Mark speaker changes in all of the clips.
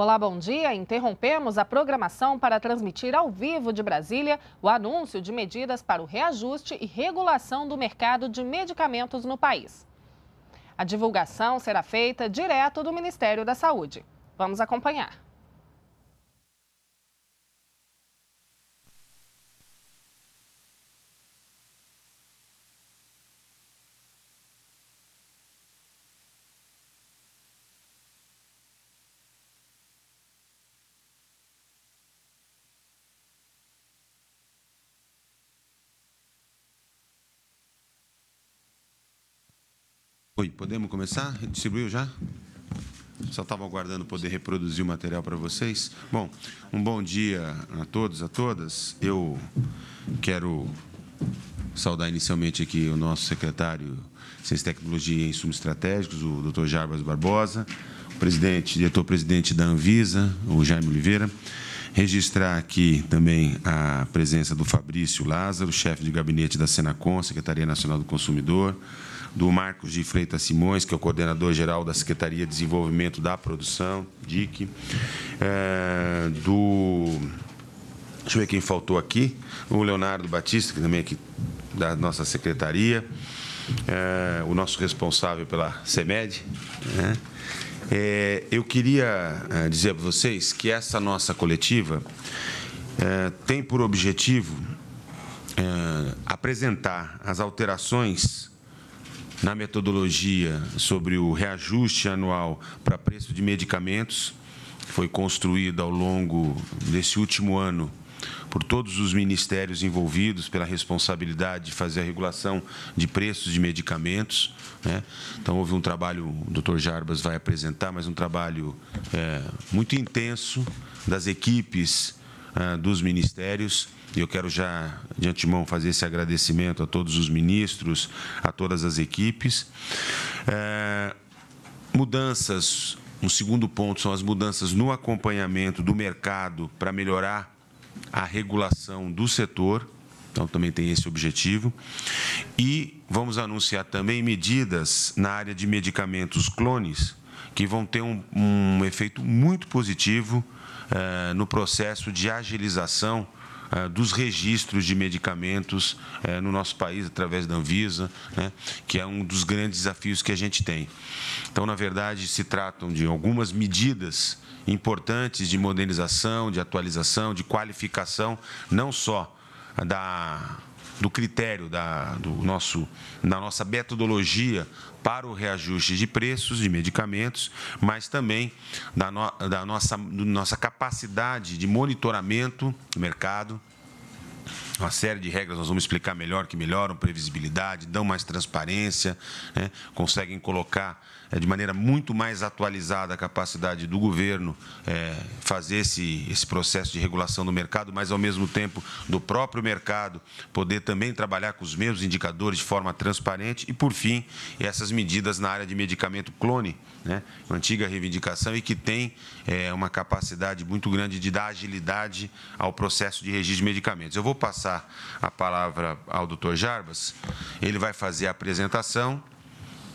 Speaker 1: Olá, bom dia. Interrompemos a programação para transmitir ao vivo de Brasília o anúncio de medidas para o reajuste e regulação do mercado de medicamentos no país. A divulgação será feita direto do Ministério da Saúde. Vamos acompanhar.
Speaker 2: Oi, podemos começar? Distribuiu já? Só estava aguardando poder reproduzir o material para vocês. Bom, um bom dia a todos, a todas. Eu quero saudar inicialmente aqui o nosso secretário de Ciência Tecnologia e Insumos Estratégicos, o Dr. Jarbas Barbosa, o presidente, diretor-presidente da Anvisa, o Jaime Oliveira. Registrar aqui também a presença do Fabrício Lázaro, chefe de gabinete da Senacom, Secretaria Nacional do Consumidor, do Marcos de Freitas Simões, que é o coordenador-geral da Secretaria de Desenvolvimento da Produção, DIC, é, do... Deixa eu ver quem faltou aqui, o Leonardo Batista, que também é aqui da nossa secretaria, é, o nosso responsável pela CEMED. Né? É, eu queria é, dizer para vocês que essa nossa coletiva é, tem por objetivo é, apresentar as alterações na metodologia sobre o reajuste anual para preço de medicamentos, que foi construída ao longo desse último ano por todos os ministérios envolvidos pela responsabilidade de fazer a regulação de preços de medicamentos. Né? Então, houve um trabalho, o doutor Jarbas vai apresentar, mas um trabalho é, muito intenso das equipes dos ministérios e eu quero já, de antemão, fazer esse agradecimento a todos os ministros, a todas as equipes. É, mudanças, um segundo ponto são as mudanças no acompanhamento do mercado para melhorar a regulação do setor. Então, também tem esse objetivo. E vamos anunciar também medidas na área de medicamentos clones, que vão ter um, um efeito muito positivo eh, no processo de agilização eh, dos registros de medicamentos eh, no nosso país, através da Anvisa, né, que é um dos grandes desafios que a gente tem. Então, na verdade, se tratam de algumas medidas importantes de modernização, de atualização, de qualificação, não só da do critério da, do nosso, da nossa metodologia para o reajuste de preços de medicamentos, mas também da, no, da nossa, nossa capacidade de monitoramento do mercado, uma série de regras nós vamos explicar melhor que melhoram previsibilidade, dão mais transparência, né? conseguem colocar de maneira muito mais atualizada a capacidade do governo é, fazer esse, esse processo de regulação do mercado, mas ao mesmo tempo do próprio mercado poder também trabalhar com os mesmos indicadores de forma transparente e, por fim, essas medidas na área de medicamento clone, né? uma antiga reivindicação e que tem é, uma capacidade muito grande de dar agilidade ao processo de registro de medicamentos. Eu vou passar a palavra ao doutor Jarbas, ele vai fazer a apresentação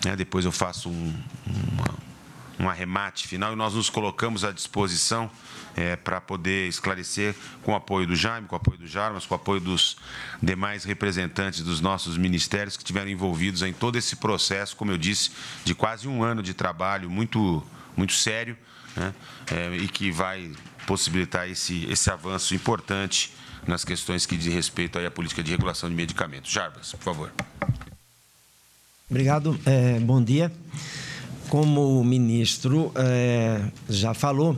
Speaker 2: né? Depois eu faço um, um arremate final e nós nos colocamos à disposição é, para poder esclarecer com o apoio do Jaime, com o apoio do Jarmas, com o apoio dos demais representantes dos nossos ministérios que estiveram envolvidos em todo esse processo, como eu disse, de quase um ano de trabalho muito, muito sério né? é, e que vai possibilitar esse, esse avanço importante nas questões que dizem respeito à política de regulação de medicamentos. Jarbas, por favor.
Speaker 3: Obrigado, é, bom dia. Como o ministro é, já falou,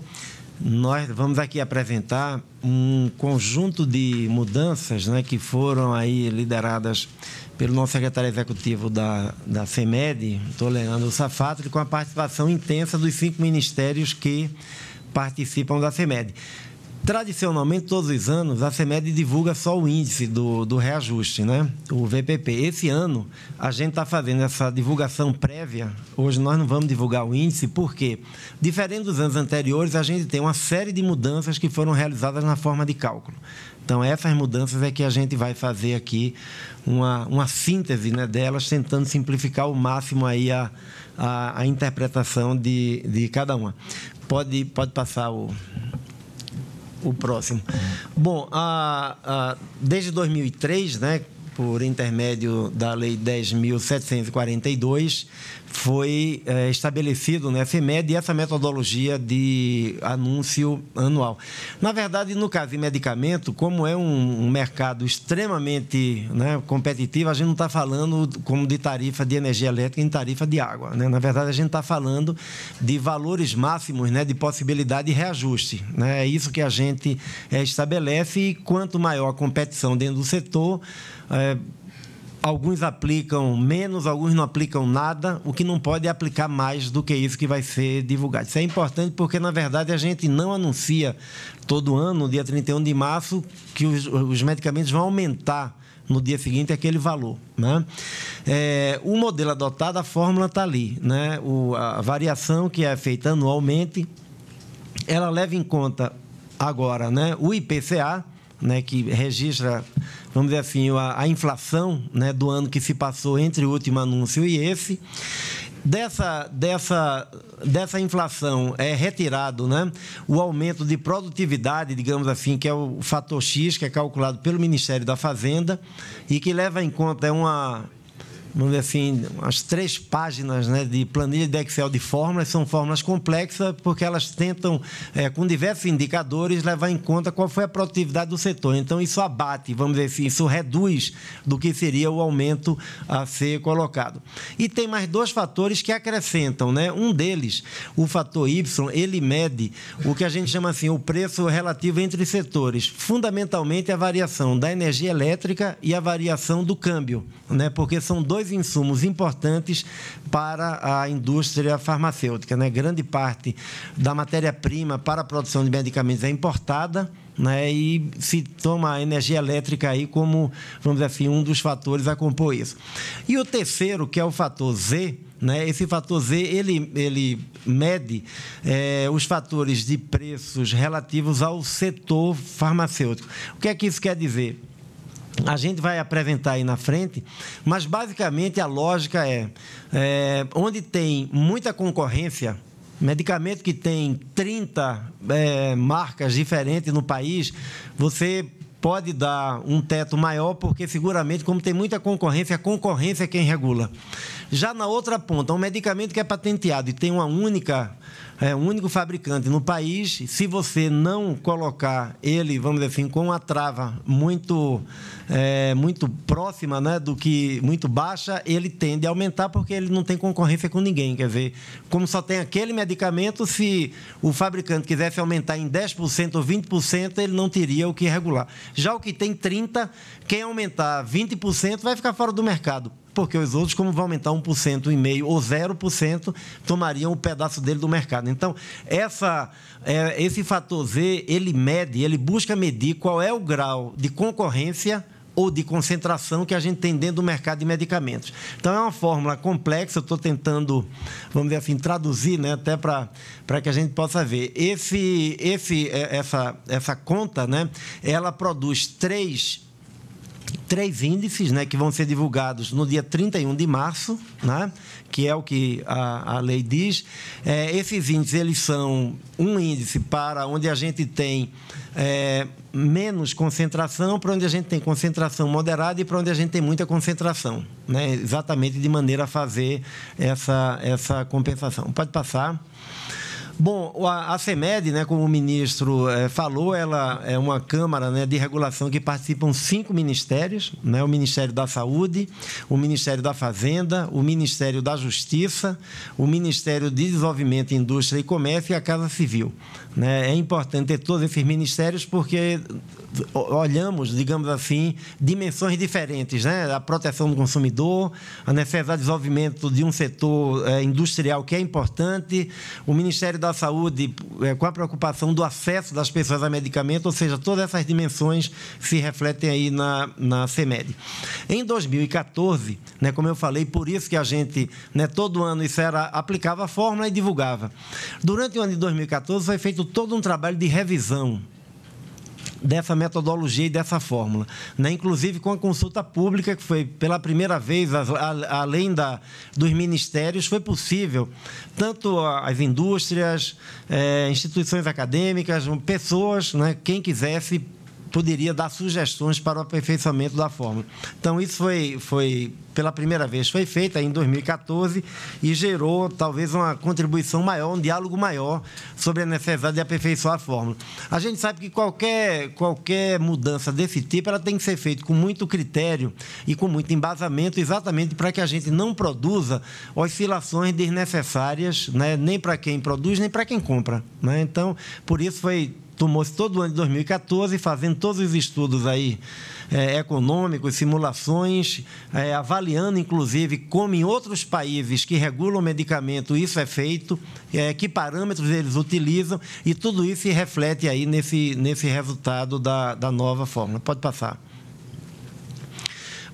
Speaker 3: nós vamos aqui apresentar um conjunto de mudanças né, que foram aí lideradas pelo nosso secretário executivo da, da Tolerando Safato, com a participação intensa dos cinco ministérios que participam da FEMED. Tradicionalmente, todos os anos, a CEMED divulga só o índice do, do reajuste, né? o VPP. Esse ano, a gente está fazendo essa divulgação prévia. Hoje nós não vamos divulgar o índice, porque, diferente dos anos anteriores, a gente tem uma série de mudanças que foram realizadas na forma de cálculo. Então, essas mudanças é que a gente vai fazer aqui uma, uma síntese né, delas, tentando simplificar ao máximo aí a, a, a interpretação de, de cada uma. Pode, pode passar o o próximo. Bom, a, a, desde 2003, né, por intermédio da Lei 10.742, foi é, estabelecido no FMED essa metodologia de anúncio anual. Na verdade, no caso de medicamento, como é um, um mercado extremamente né, competitivo, a gente não está falando como de tarifa de energia elétrica em tarifa de água. Né? Na verdade, a gente está falando de valores máximos né, de possibilidade de reajuste. Né? É isso que a gente é, estabelece e quanto maior a competição dentro do setor, é, alguns aplicam menos, alguns não aplicam nada, o que não pode é aplicar mais do que isso que vai ser divulgado. Isso é importante porque, na verdade, a gente não anuncia todo ano, no dia 31 de março, que os, os medicamentos vão aumentar no dia seguinte aquele valor. Né? É, o modelo adotado, a fórmula está ali. Né? O, a variação que é feita anualmente, ela leva em conta agora né, o IPCA, né, que registra, vamos dizer assim, a, a inflação né, do ano que se passou entre o último anúncio e esse. Dessa, dessa, dessa inflação é retirado né, o aumento de produtividade, digamos assim, que é o fator X, que é calculado pelo Ministério da Fazenda e que leva em conta uma, vamos dizer assim, umas três páginas né, de planilha de Excel de fórmulas, são fórmulas complexas, porque elas tentam, é, com diversos indicadores, levar em conta qual foi a produtividade do setor. Então, isso abate, vamos dizer assim, isso reduz do que seria o aumento a ser colocado. E tem mais dois fatores que acrescentam, né? Um deles, o fator Y, ele mede o que a gente chama assim, o preço relativo entre setores, fundamentalmente a variação da energia elétrica e a variação do câmbio, né? Porque são dois dois insumos importantes para a indústria farmacêutica. Né? Grande parte da matéria-prima para a produção de medicamentos é importada. Né, e se toma a energia elétrica aí como, vamos dizer assim, um dos fatores a compor isso. E o terceiro, que é o fator Z, né, esse fator Z ele, ele mede é, os fatores de preços relativos ao setor farmacêutico. O que é que isso quer dizer? A gente vai apresentar aí na frente, mas basicamente a lógica é, é onde tem muita concorrência, medicamento que tem 30 é, marcas diferentes no país, você pode dar um teto maior, porque seguramente, como tem muita concorrência, a concorrência é quem regula. Já na outra ponta, um medicamento que é patenteado e tem uma única é o único fabricante no país. Se você não colocar ele, vamos dizer assim, com uma trava muito, é, muito próxima, né, do que muito baixa, ele tende a aumentar porque ele não tem concorrência com ninguém. Quer dizer, como só tem aquele medicamento, se o fabricante quisesse aumentar em 10% ou 20%, ele não teria o que regular. Já o que tem 30, quem aumentar 20% vai ficar fora do mercado porque os outros, como vão aumentar 1% e meio ou 0%, tomariam um pedaço dele do mercado. Então, essa, é, esse fator Z, ele mede, ele busca medir qual é o grau de concorrência ou de concentração que a gente tem dentro do mercado de medicamentos. Então, é uma fórmula complexa, estou tentando, vamos dizer assim, traduzir, né, até para que a gente possa ver. Esse, esse, é, essa, essa conta, né, ela produz três três índices né, que vão ser divulgados no dia 31 de março, né, que é o que a, a lei diz. É, esses índices eles são um índice para onde a gente tem é, menos concentração, para onde a gente tem concentração moderada e para onde a gente tem muita concentração, né, exatamente de maneira a fazer essa, essa compensação. Pode passar. Bom, a, CEMED, né, como o ministro é, falou, ela é uma Câmara né, de regulação que participam cinco ministérios, né, o Ministério da Saúde, o Ministério da Fazenda, o Ministério da Justiça, o Ministério de Desenvolvimento, Indústria e Comércio e a Casa Civil. Né? É importante ter todos esses ministérios porque olhamos, digamos assim, dimensões diferentes, né? A proteção do consumidor, a necessidade de desenvolvimento de um setor é, industrial que é importante, o Ministério da Saúde é, com a preocupação do acesso das pessoas a medicamento, ou seja, todas essas dimensões se refletem aí na, na CEMED. Em 2014, né, como eu falei, por isso que a gente, né, todo ano, isso era, aplicava a fórmula e divulgava. Durante o ano de 2014, foi feito todo um trabalho de revisão dessa metodologia e dessa fórmula. Né? Inclusive com a consulta pública, que foi pela primeira vez, além da, dos ministérios, foi possível, tanto as indústrias, é, instituições acadêmicas, pessoas, né, quem quisesse poderia dar sugestões para o aperfeiçoamento da fórmula. Então, isso foi, foi pela primeira vez, foi feito em 2014 e gerou talvez uma contribuição maior, um diálogo maior sobre a necessidade de aperfeiçoar a fórmula. A gente sabe que qualquer, qualquer mudança desse tipo ela tem que ser feita com muito critério e com muito embasamento, exatamente para que a gente não produza oscilações desnecessárias, né? nem para quem produz, nem para quem compra. Né? Então, por isso foi tomou-se todo o ano de 2014, fazendo todos os estudos aí é, econômicos, simulações, é, avaliando, inclusive, como em outros países que regulam medicamento isso é feito, é, que parâmetros eles utilizam, e tudo isso se reflete aí nesse, nesse resultado da, da nova fórmula. Pode passar.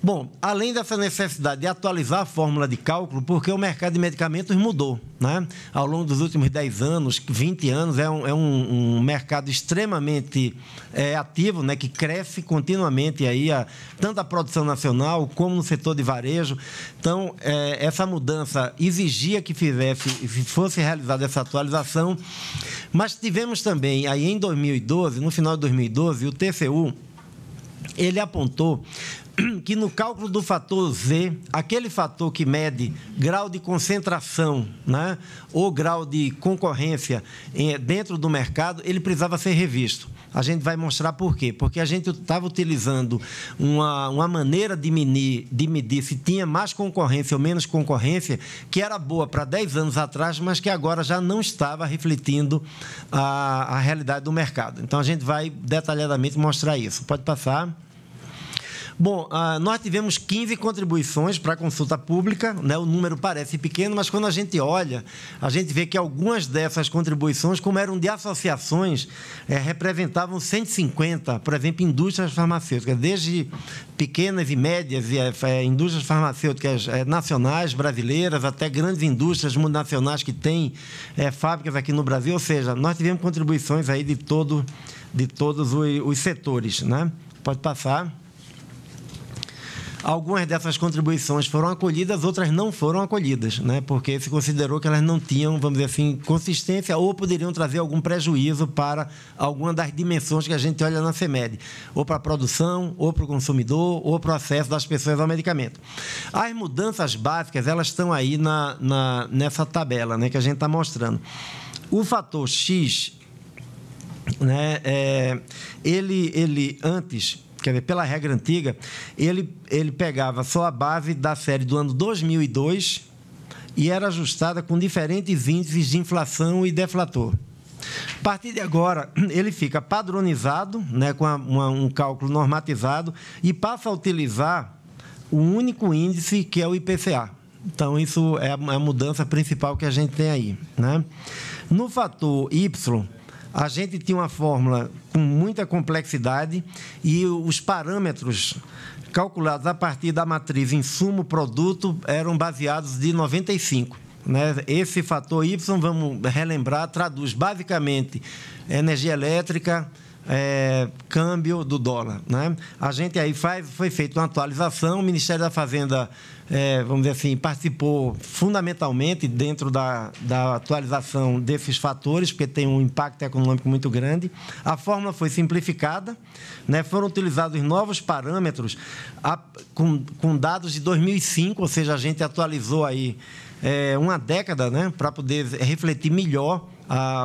Speaker 3: Bom, além dessa necessidade de atualizar a fórmula de cálculo, porque o mercado de medicamentos mudou. Né? Ao longo dos últimos 10 anos, 20 anos, é um, é um, um mercado extremamente é, ativo, né? que cresce continuamente, aí a, tanto a produção nacional como no setor de varejo. Então, é, essa mudança exigia que fizesse, fosse realizada essa atualização. Mas tivemos também, aí em 2012, no final de 2012, o TCU ele apontou que no cálculo do fator Z, aquele fator que mede grau de concentração né, ou grau de concorrência dentro do mercado, ele precisava ser revisto. A gente vai mostrar por quê. Porque a gente estava utilizando uma, uma maneira de medir, de medir se tinha mais concorrência ou menos concorrência, que era boa para 10 anos atrás, mas que agora já não estava refletindo a, a realidade do mercado. Então a gente vai detalhadamente mostrar isso. Pode passar. Bom, uh, nós tivemos 15 contribuições para a consulta pública, né? o número parece pequeno, mas quando a gente olha, a gente vê que algumas dessas contribuições, como eram de associações, é, representavam 150, por exemplo, indústrias farmacêuticas, desde pequenas e médias e, é, indústrias farmacêuticas é, nacionais, brasileiras, até grandes indústrias multinacionais que têm fábricas aqui no Brasil, ou seja, nós tivemos contribuições aí de, todo, de todos os, os setores. Né? Pode passar. Algumas dessas contribuições foram acolhidas, outras não foram acolhidas, né? porque se considerou que elas não tinham, vamos dizer assim, consistência ou poderiam trazer algum prejuízo para alguma das dimensões que a gente olha na CEMED, ou para a produção, ou para o consumidor, ou para o acesso das pessoas ao medicamento. As mudanças básicas, elas estão aí na, na nessa tabela né, que a gente está mostrando. O fator X, né, é, ele, ele antes quer dizer, pela regra antiga, ele, ele pegava só a base da série do ano 2002 e era ajustada com diferentes índices de inflação e deflator. A partir de agora, ele fica padronizado, né, com uma, um cálculo normatizado, e passa a utilizar o único índice que é o IPCA. Então, isso é a mudança principal que a gente tem aí. Né? No fator Y, a gente tinha uma fórmula com muita complexidade e os parâmetros calculados a partir da matriz insumo-produto eram baseados de 95. Né? Esse fator Y, vamos relembrar, traduz basicamente energia elétrica, é, câmbio do dólar. Né? A gente aí faz, foi feita uma atualização, o Ministério da Fazenda, é, vamos dizer assim, participou fundamentalmente dentro da, da atualização desses fatores, porque tem um impacto econômico muito grande. A fórmula foi simplificada, né? foram utilizados novos parâmetros a, com, com dados de 2005, ou seja, a gente atualizou aí é, uma década né? para poder refletir melhor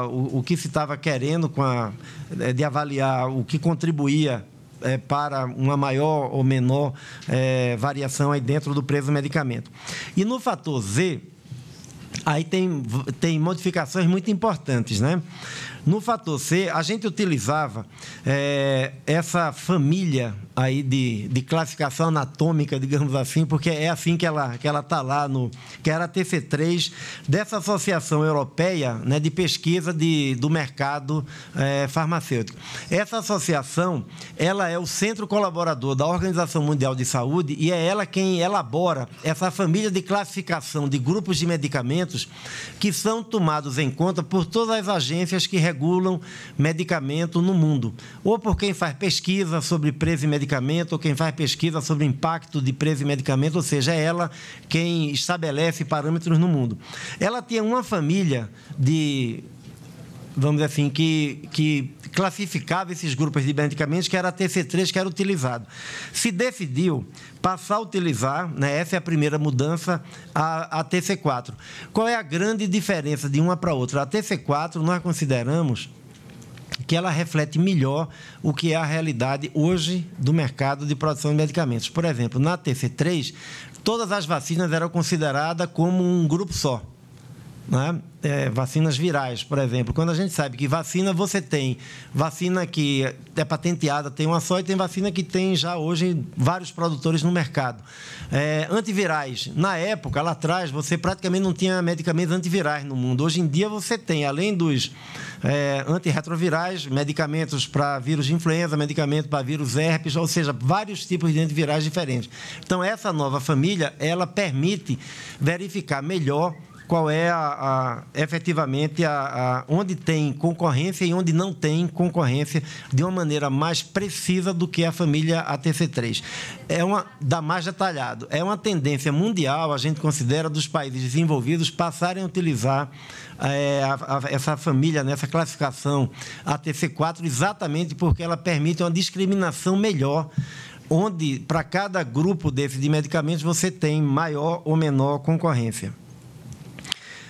Speaker 3: o, o, que se estava querendo com a, é, de avaliar o que contribuía é, para uma maior ou menor é, variação aí dentro do preço do medicamento. E no fator Z, aí tem, tem modificações muito importantes, né? No fator C, a gente utilizava é, essa família aí de, de classificação anatômica, digamos assim, porque é assim que ela que ela está lá no que era a TC3 dessa associação europeia, né, de pesquisa de, do mercado é, farmacêutico. Essa associação, ela é o centro colaborador da Organização Mundial de Saúde e é ela quem elabora essa família de classificação de grupos de medicamentos que são tomados em conta por todas as agências que regulam medicamento no mundo, ou por quem faz pesquisa sobre preço e medicamento ou quem faz pesquisa sobre impacto de preço de medicamento, ou seja, é ela quem estabelece parâmetros no mundo. Ela tinha uma família de vamos dizer assim, que, que classificava esses grupos de medicamentos, que era a TC3 que era utilizado. Se decidiu passar a utilizar, né, essa é a primeira mudança, a, a TC4. Qual é a grande diferença de uma para outra? A TC4 nós consideramos que ela reflete melhor o que é a realidade hoje do mercado de produção de medicamentos. Por exemplo, na TC3, todas as vacinas eram consideradas como um grupo só né? É, vacinas virais, por exemplo. Quando a gente sabe que vacina você tem vacina que é patenteada, tem uma só, e tem vacina que tem já hoje vários produtores no mercado. É, antivirais, na época, lá atrás, você praticamente não tinha medicamentos antivirais no mundo. Hoje em dia você tem, além dos é, antirretrovirais, medicamentos para vírus de influenza, medicamentos para vírus herpes, ou seja, vários tipos de antivirais diferentes. Então, essa nova família, ela permite verificar melhor qual é a, a efetivamente a, a, onde tem concorrência e onde não tem concorrência de uma maneira mais precisa do que a família ATC3. É uma da mais detalhado. É uma tendência mundial, a gente considera dos países desenvolvidos passarem a utilizar é, a, essa família nessa classificação ATC4 exatamente porque ela permite uma discriminação melhor onde para cada grupo desse de medicamentos você tem maior ou menor concorrência.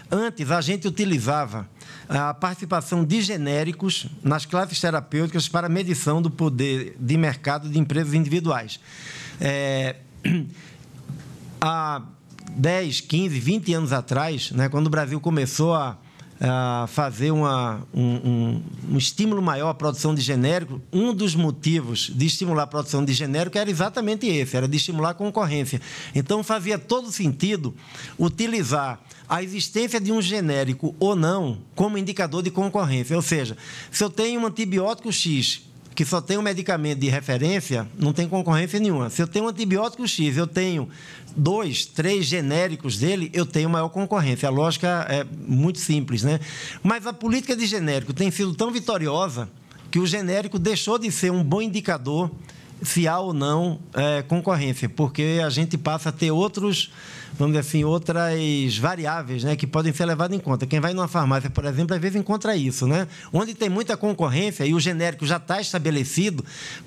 Speaker 3: Antes, a gente utilizava a participação de genéricos nas classes terapêuticas para medição do poder de mercado de empresas individuais. É, há 10, 15, 20 anos atrás, né, quando o Brasil começou a a fazer uma, um, um, um, estímulo maior à produção de genérico, um dos motivos de estimular a produção de genérico era exatamente esse, era de estimular a concorrência. Então, fazia todo sentido utilizar a existência de um genérico ou não como indicador de concorrência. Ou seja, se eu tenho um antibiótico X que só tem um medicamento de referência, não tem concorrência nenhuma. Se eu tenho um antibiótico X, eu tenho dois, três genéricos dele, eu tenho maior concorrência. A lógica é muito simples, né? Mas a política de genérico tem sido tão vitoriosa que o genérico deixou de ser um bom indicador se há ou não é, concorrência, porque a gente passa a ter outros vamos dizer assim, outras variáveis né, que podem ser levadas em conta. Quem vai numa farmácia, por exemplo, às vezes encontra isso. Né? Onde tem muita concorrência e o genérico já está estabelecido,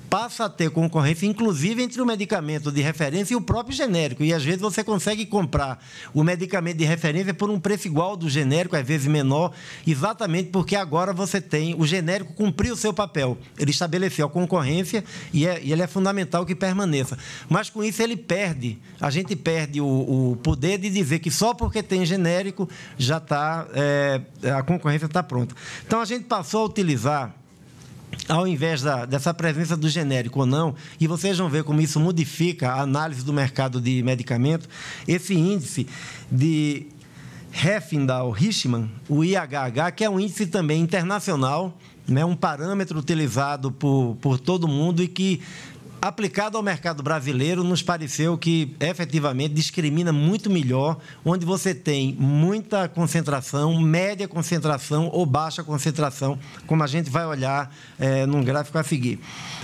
Speaker 3: passa a ter concorrência, inclusive entre o medicamento de referência e o próprio genérico. E às vezes você consegue comprar o medicamento de referência por um preço igual do genérico, às vezes menor, exatamente porque agora você tem o genérico cumpriu o seu papel. Ele estabeleceu a concorrência e, é, e ele é fundamental que permaneça. Mas com isso ele perde, a gente perde o, o poder de dizer que só porque tem genérico já está, é, a concorrência está pronta. Então a gente passou a utilizar ao invés da, dessa presença do genérico ou não, e vocês vão ver como isso modifica a análise do mercado de medicamento, esse índice de Heffindal-Richman, o IHH, que é um índice também internacional, né, um parâmetro utilizado por, por todo mundo e que aplicado ao mercado brasileiro, nos pareceu que efetivamente discrimina muito melhor onde você tem muita concentração, média concentração ou baixa concentração, como a gente vai olhar é, num gráfico a seguir.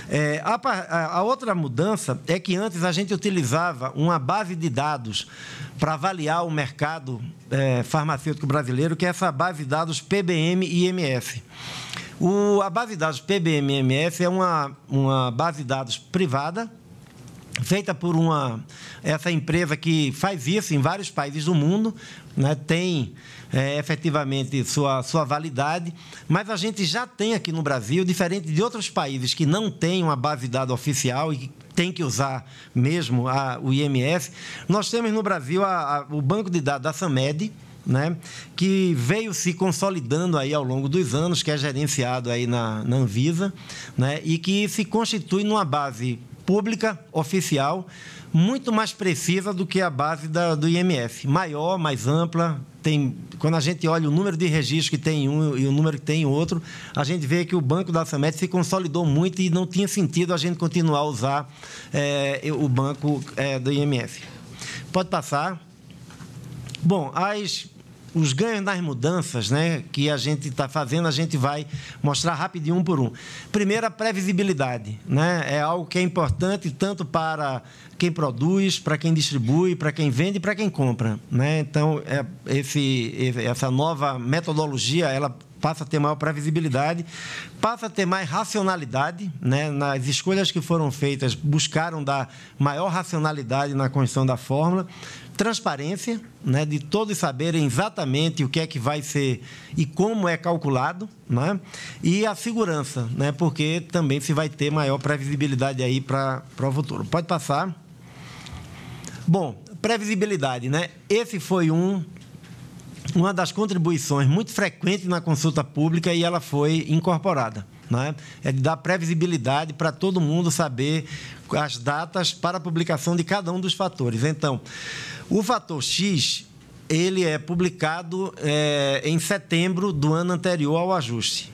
Speaker 3: É, a, a, outra mudança é que antes a gente utilizava uma base de dados para avaliar o mercado é, farmacêutico brasileiro, que é essa base de dados PBM e IMF. O, a base de dados PBMMF é uma, uma base de dados privada, feita por uma essa empresa que faz isso em vários países do mundo, né, tem é, efetivamente sua, sua validade, mas a gente já tem aqui no Brasil, diferente de outros países que não têm uma base de dados oficial e tem que usar mesmo a, o IMF, nós temos no Brasil a, a, o banco de dados da SAMED, né, que veio se consolidando aí ao longo dos anos, que é gerenciado aí na, na Anvisa, né, e que se constitui numa base pública, oficial, muito mais precisa do que a base da, do IMF. Maior, mais ampla. Tem, quando a gente olha o número de registros que tem um e o número que tem outro, a gente vê que o banco da Samet se consolidou muito e não tinha sentido a gente continuar a usar é, o banco é, do IMF. Pode passar. Bom, as os ganhos nas mudanças né, que a gente está fazendo, a gente vai mostrar rapidinho um por um. Primeiro, a previsibilidade. Né? É algo que é importante tanto para quem produz, para quem distribui, para quem vende e para quem compra. Né? Então, é, esse, essa nova metodologia, ela passa a ter maior previsibilidade, passa a ter mais racionalidade, né? nas escolhas que foram feitas, buscaram dar maior racionalidade na construção da fórmula, transparência, né? de todos saberem exatamente o que é que vai ser e como é calculado, né? e a segurança, né? porque também se vai ter maior previsibilidade aí para o futuro. Pode passar. Bom, previsibilidade, né? Esse foi um uma das contribuições muito frequentes na consulta pública e ela foi incorporada. Né? É de dar previsibilidade para todo mundo saber as datas para a publicação de cada um dos fatores. Então, o fator X ele é publicado é, em setembro do ano anterior ao ajuste.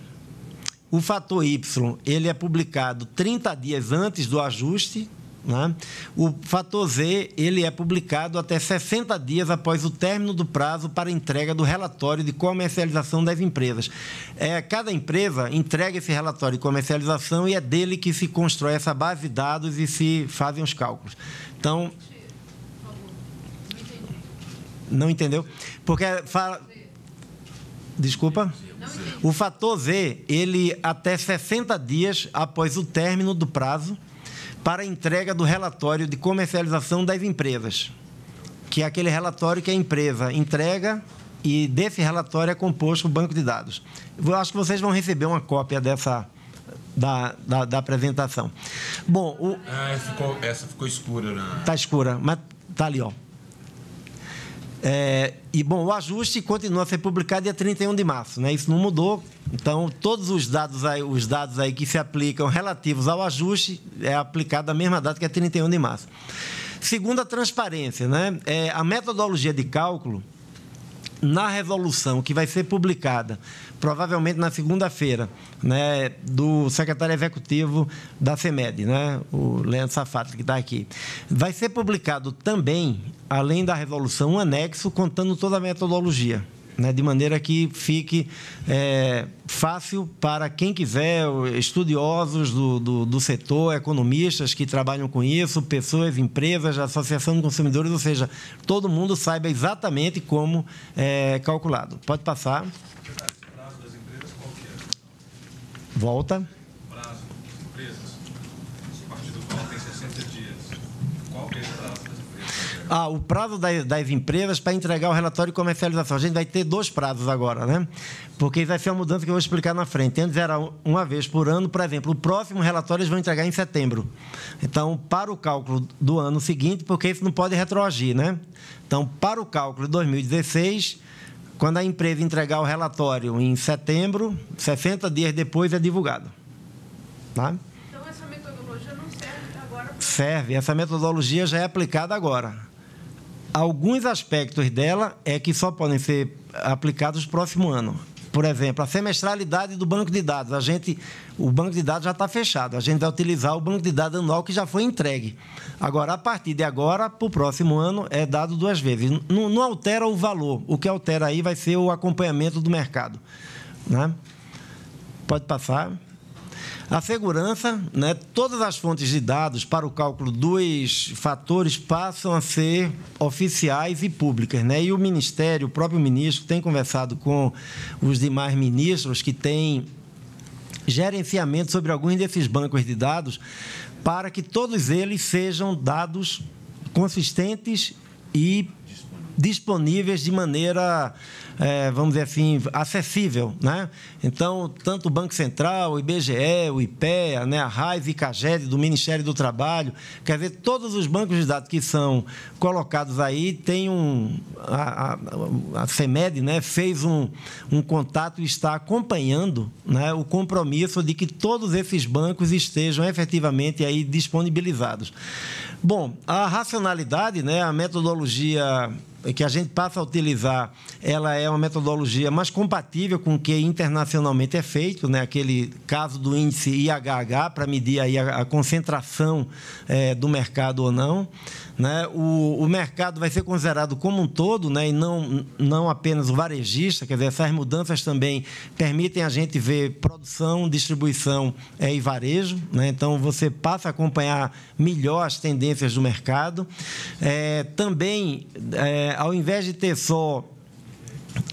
Speaker 3: O fator Y ele é publicado 30 dias antes do ajuste né? O fator Z ele é publicado até 60 dias após o término do prazo para entrega do relatório de comercialização das empresas. É, cada empresa entrega esse relatório de comercialização e é dele que se constrói essa base de dados e se fazem os cálculos. Então. Não entendeu? Porque fala. Desculpa? O fator Z, ele até 60 dias após o término do prazo para a entrega do relatório de comercialização das empresas, que é aquele relatório que a empresa entrega e desse relatório é composto o banco de dados. Eu acho que vocês vão receber uma cópia dessa da, da, da apresentação. Bom, o...
Speaker 2: ah, ficou, essa ficou escura. Na...
Speaker 3: Tá escura, mas tá ali, ó. É, e, bom, o ajuste continua a ser publicado dia 31 de março, né? Isso não mudou. Então, todos os dados aí, os dados aí que se aplicam relativos ao ajuste é aplicado a mesma data que é 31 de março. Segundo a transparência, né? É, a metodologia de cálculo na resolução que vai ser publicada, provavelmente na segunda-feira, né, do secretário executivo da CEMED, né, o Leandro Safato, que está aqui. Vai ser publicado também, além da resolução, um anexo contando toda a metodologia né, de maneira que fique é, fácil para quem quiser, estudiosos do, do, do, setor, economistas que trabalham com isso, pessoas, empresas, associação de consumidores, ou seja, todo mundo saiba exatamente como é calculado. Pode passar. Volta. Ah, o prazo das, das empresas para entregar o relatório de comercialização. A gente vai ter dois prazos agora, né? Porque vai ser uma mudança que eu vou explicar na frente. Antes era uma vez por ano, por exemplo. O próximo relatório eles vão entregar em setembro. Então, para o cálculo do ano seguinte, porque isso não pode retroagir, né? Então, para o cálculo de 2016, quando a empresa entregar o relatório em setembro, 60 dias depois é divulgado.
Speaker 4: Tá? Então, essa metodologia não serve agora?
Speaker 3: Serve. Essa metodologia já é aplicada agora. Alguns aspectos dela é que só podem ser aplicados no próximo ano. Por exemplo, a semestralidade do banco de dados. A gente, o banco de dados já está fechado. A gente vai utilizar o banco de dados anual que já foi entregue. Agora, a partir de agora, para o próximo ano, é dado duas vezes. Não, não altera o valor. O que altera aí vai ser o acompanhamento do mercado. Né? Pode passar. A segurança, né, todas as fontes de dados para o cálculo dos fatores passam a ser oficiais e públicas. Né? E o Ministério, o próprio ministro, tem conversado com os demais ministros que têm gerenciamento sobre alguns desses bancos de dados para que todos eles sejam dados consistentes e disponíveis de maneira, é, vamos dizer assim, acessível. Né? Então, tanto o Banco Central, o IBGE, o IPEA, né, a RAIS e CAGED do Ministério do Trabalho, quer dizer, todos os bancos de dados que são colocados aí têm um. A, a, a CEMED né, fez um, um contato e está acompanhando né, o compromisso de que todos esses bancos estejam efetivamente aí disponibilizados. Bom, a racionalidade, né, a metodologia que a gente passa a utilizar, ela é uma metodologia mais compatível com o que internacionalmente é feito, né? aquele caso do índice IHH, para medir aí a, a concentração é, do mercado ou não. Né? O, o, mercado vai ser considerado como um todo, né? e não, não apenas o varejista, quer dizer, essas mudanças também permitem a gente ver produção, distribuição é, e varejo. Né? Então, você passa a acompanhar melhor as tendências do mercado. É, também, é, ao invés de ter só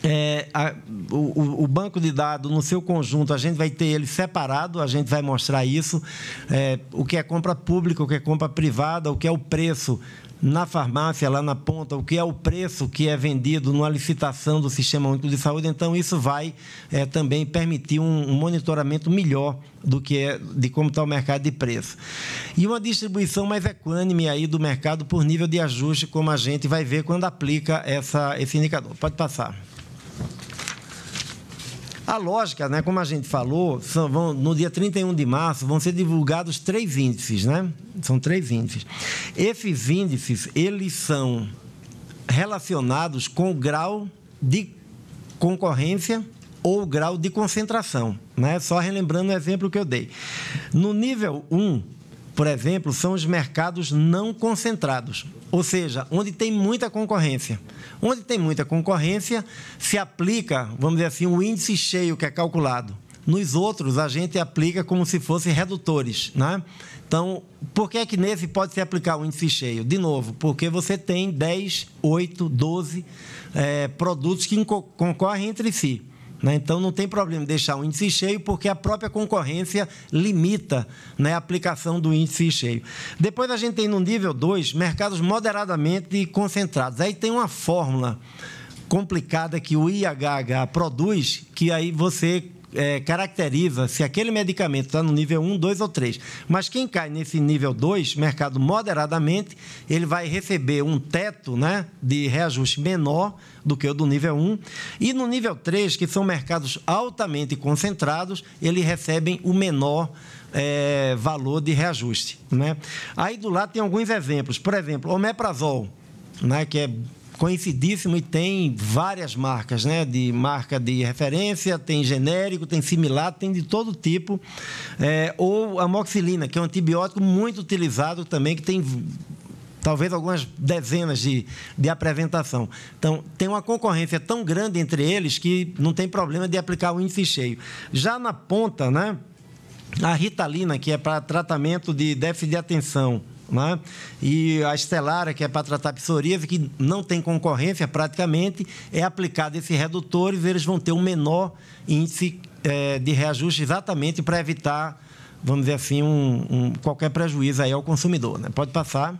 Speaker 3: é, a, o, o, banco de dados no seu conjunto, a gente vai ter ele separado, a gente vai mostrar isso, é, o que é compra pública, o que é compra privada, o que é o preço na farmácia, lá na ponta, o que é o preço que é vendido numa licitação do Sistema Único de Saúde. Então, isso vai é, também permitir um, um, monitoramento melhor do que é, de como está o mercado de preço. E uma distribuição mais equânime aí do mercado por nível de ajuste, como a gente vai ver quando aplica essa, esse indicador. Pode passar. A lógica, né, como a gente falou, são, vão, no dia 31 de março vão ser divulgados três índices, né? São três índices. Esses índices, eles são relacionados com o grau de concorrência ou grau de concentração, né? Só relembrando o exemplo que eu dei. No nível 1, por exemplo, são os mercados não concentrados, ou seja, onde tem muita concorrência. Onde tem muita concorrência, se aplica, vamos dizer assim, o índice cheio que é calculado. Nos outros, a gente aplica como se fossem redutores. Né? Então, por que é que nesse pode se aplicar o índice cheio? De novo, porque você tem 10, 8, 12 é, produtos que concorrem entre si. Né? Então, não tem problema deixar o índice cheio, porque a própria concorrência limita né, a aplicação do índice cheio. Depois, a gente tem no nível 2 mercados moderadamente concentrados. Aí tem uma fórmula complicada que o IHH produz, que aí você é, caracteriza se aquele medicamento está no nível 1, 2 ou 3. Mas quem cai nesse nível 2, mercado moderadamente, ele vai receber um teto né, de reajuste menor do que o do nível 1. E no nível 3, que são mercados altamente concentrados, eles recebem o menor é, valor de reajuste. Né? Aí do lado tem alguns exemplos. Por exemplo, o omeprazol, né, que é conhecidíssimo e tem várias marcas, né? De marca de referência, tem genérico, tem similar, tem de todo tipo. É, ou a moxilina, que é um antibiótico muito utilizado também, que tem talvez algumas dezenas de, de apresentação. Então, tem uma concorrência tão grande entre eles que não tem problema de aplicar o índice cheio. Já na ponta, né? A Ritalina, que é para tratamento de déficit de atenção, né? E a Estelara, que é para tratar psoríase, que não tem concorrência praticamente, é aplicado esses redutores, eles vão ter um menor índice é, de reajuste exatamente para evitar, vamos dizer assim, um, um, qualquer prejuízo aí ao consumidor. Né? Pode passar.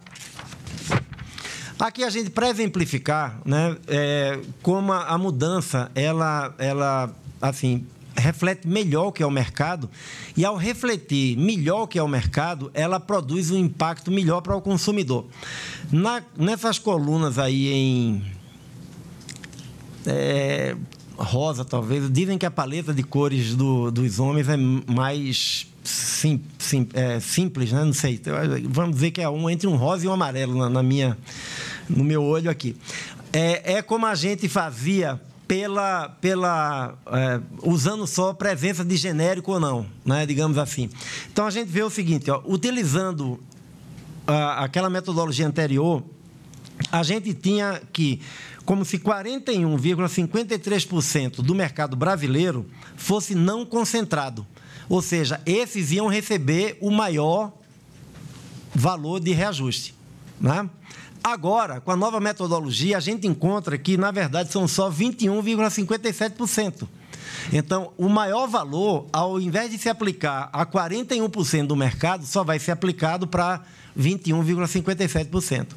Speaker 3: Aqui a gente, para exemplificar né, é, como a, a mudança, ela, ela assim, reflete melhor o que é o mercado e ao refletir melhor o que é o mercado, ela produz um impacto melhor para o consumidor. Na, nessas colunas aí em é, rosa, talvez, dizem que a paleta de cores do, dos homens é mais sim, sim, é, simples, né? Não sei. Vamos dizer que é um entre um rosa e um amarelo na, na minha, no meu olho aqui. É, é como a gente fazia pela, pela é, usando só a presença de genérico ou não, né, digamos assim. Então a gente vê o seguinte, ó, utilizando a, aquela metodologia anterior, a gente tinha que como se 41,53% do mercado brasileiro fosse não concentrado. Ou seja, esses iam receber o maior valor de reajuste. Né? Agora, com a nova metodologia, a gente encontra que, na verdade, são só 21,57%. Então, o maior valor, ao invés de se aplicar a 41% do mercado, só vai ser aplicado para 21,57%.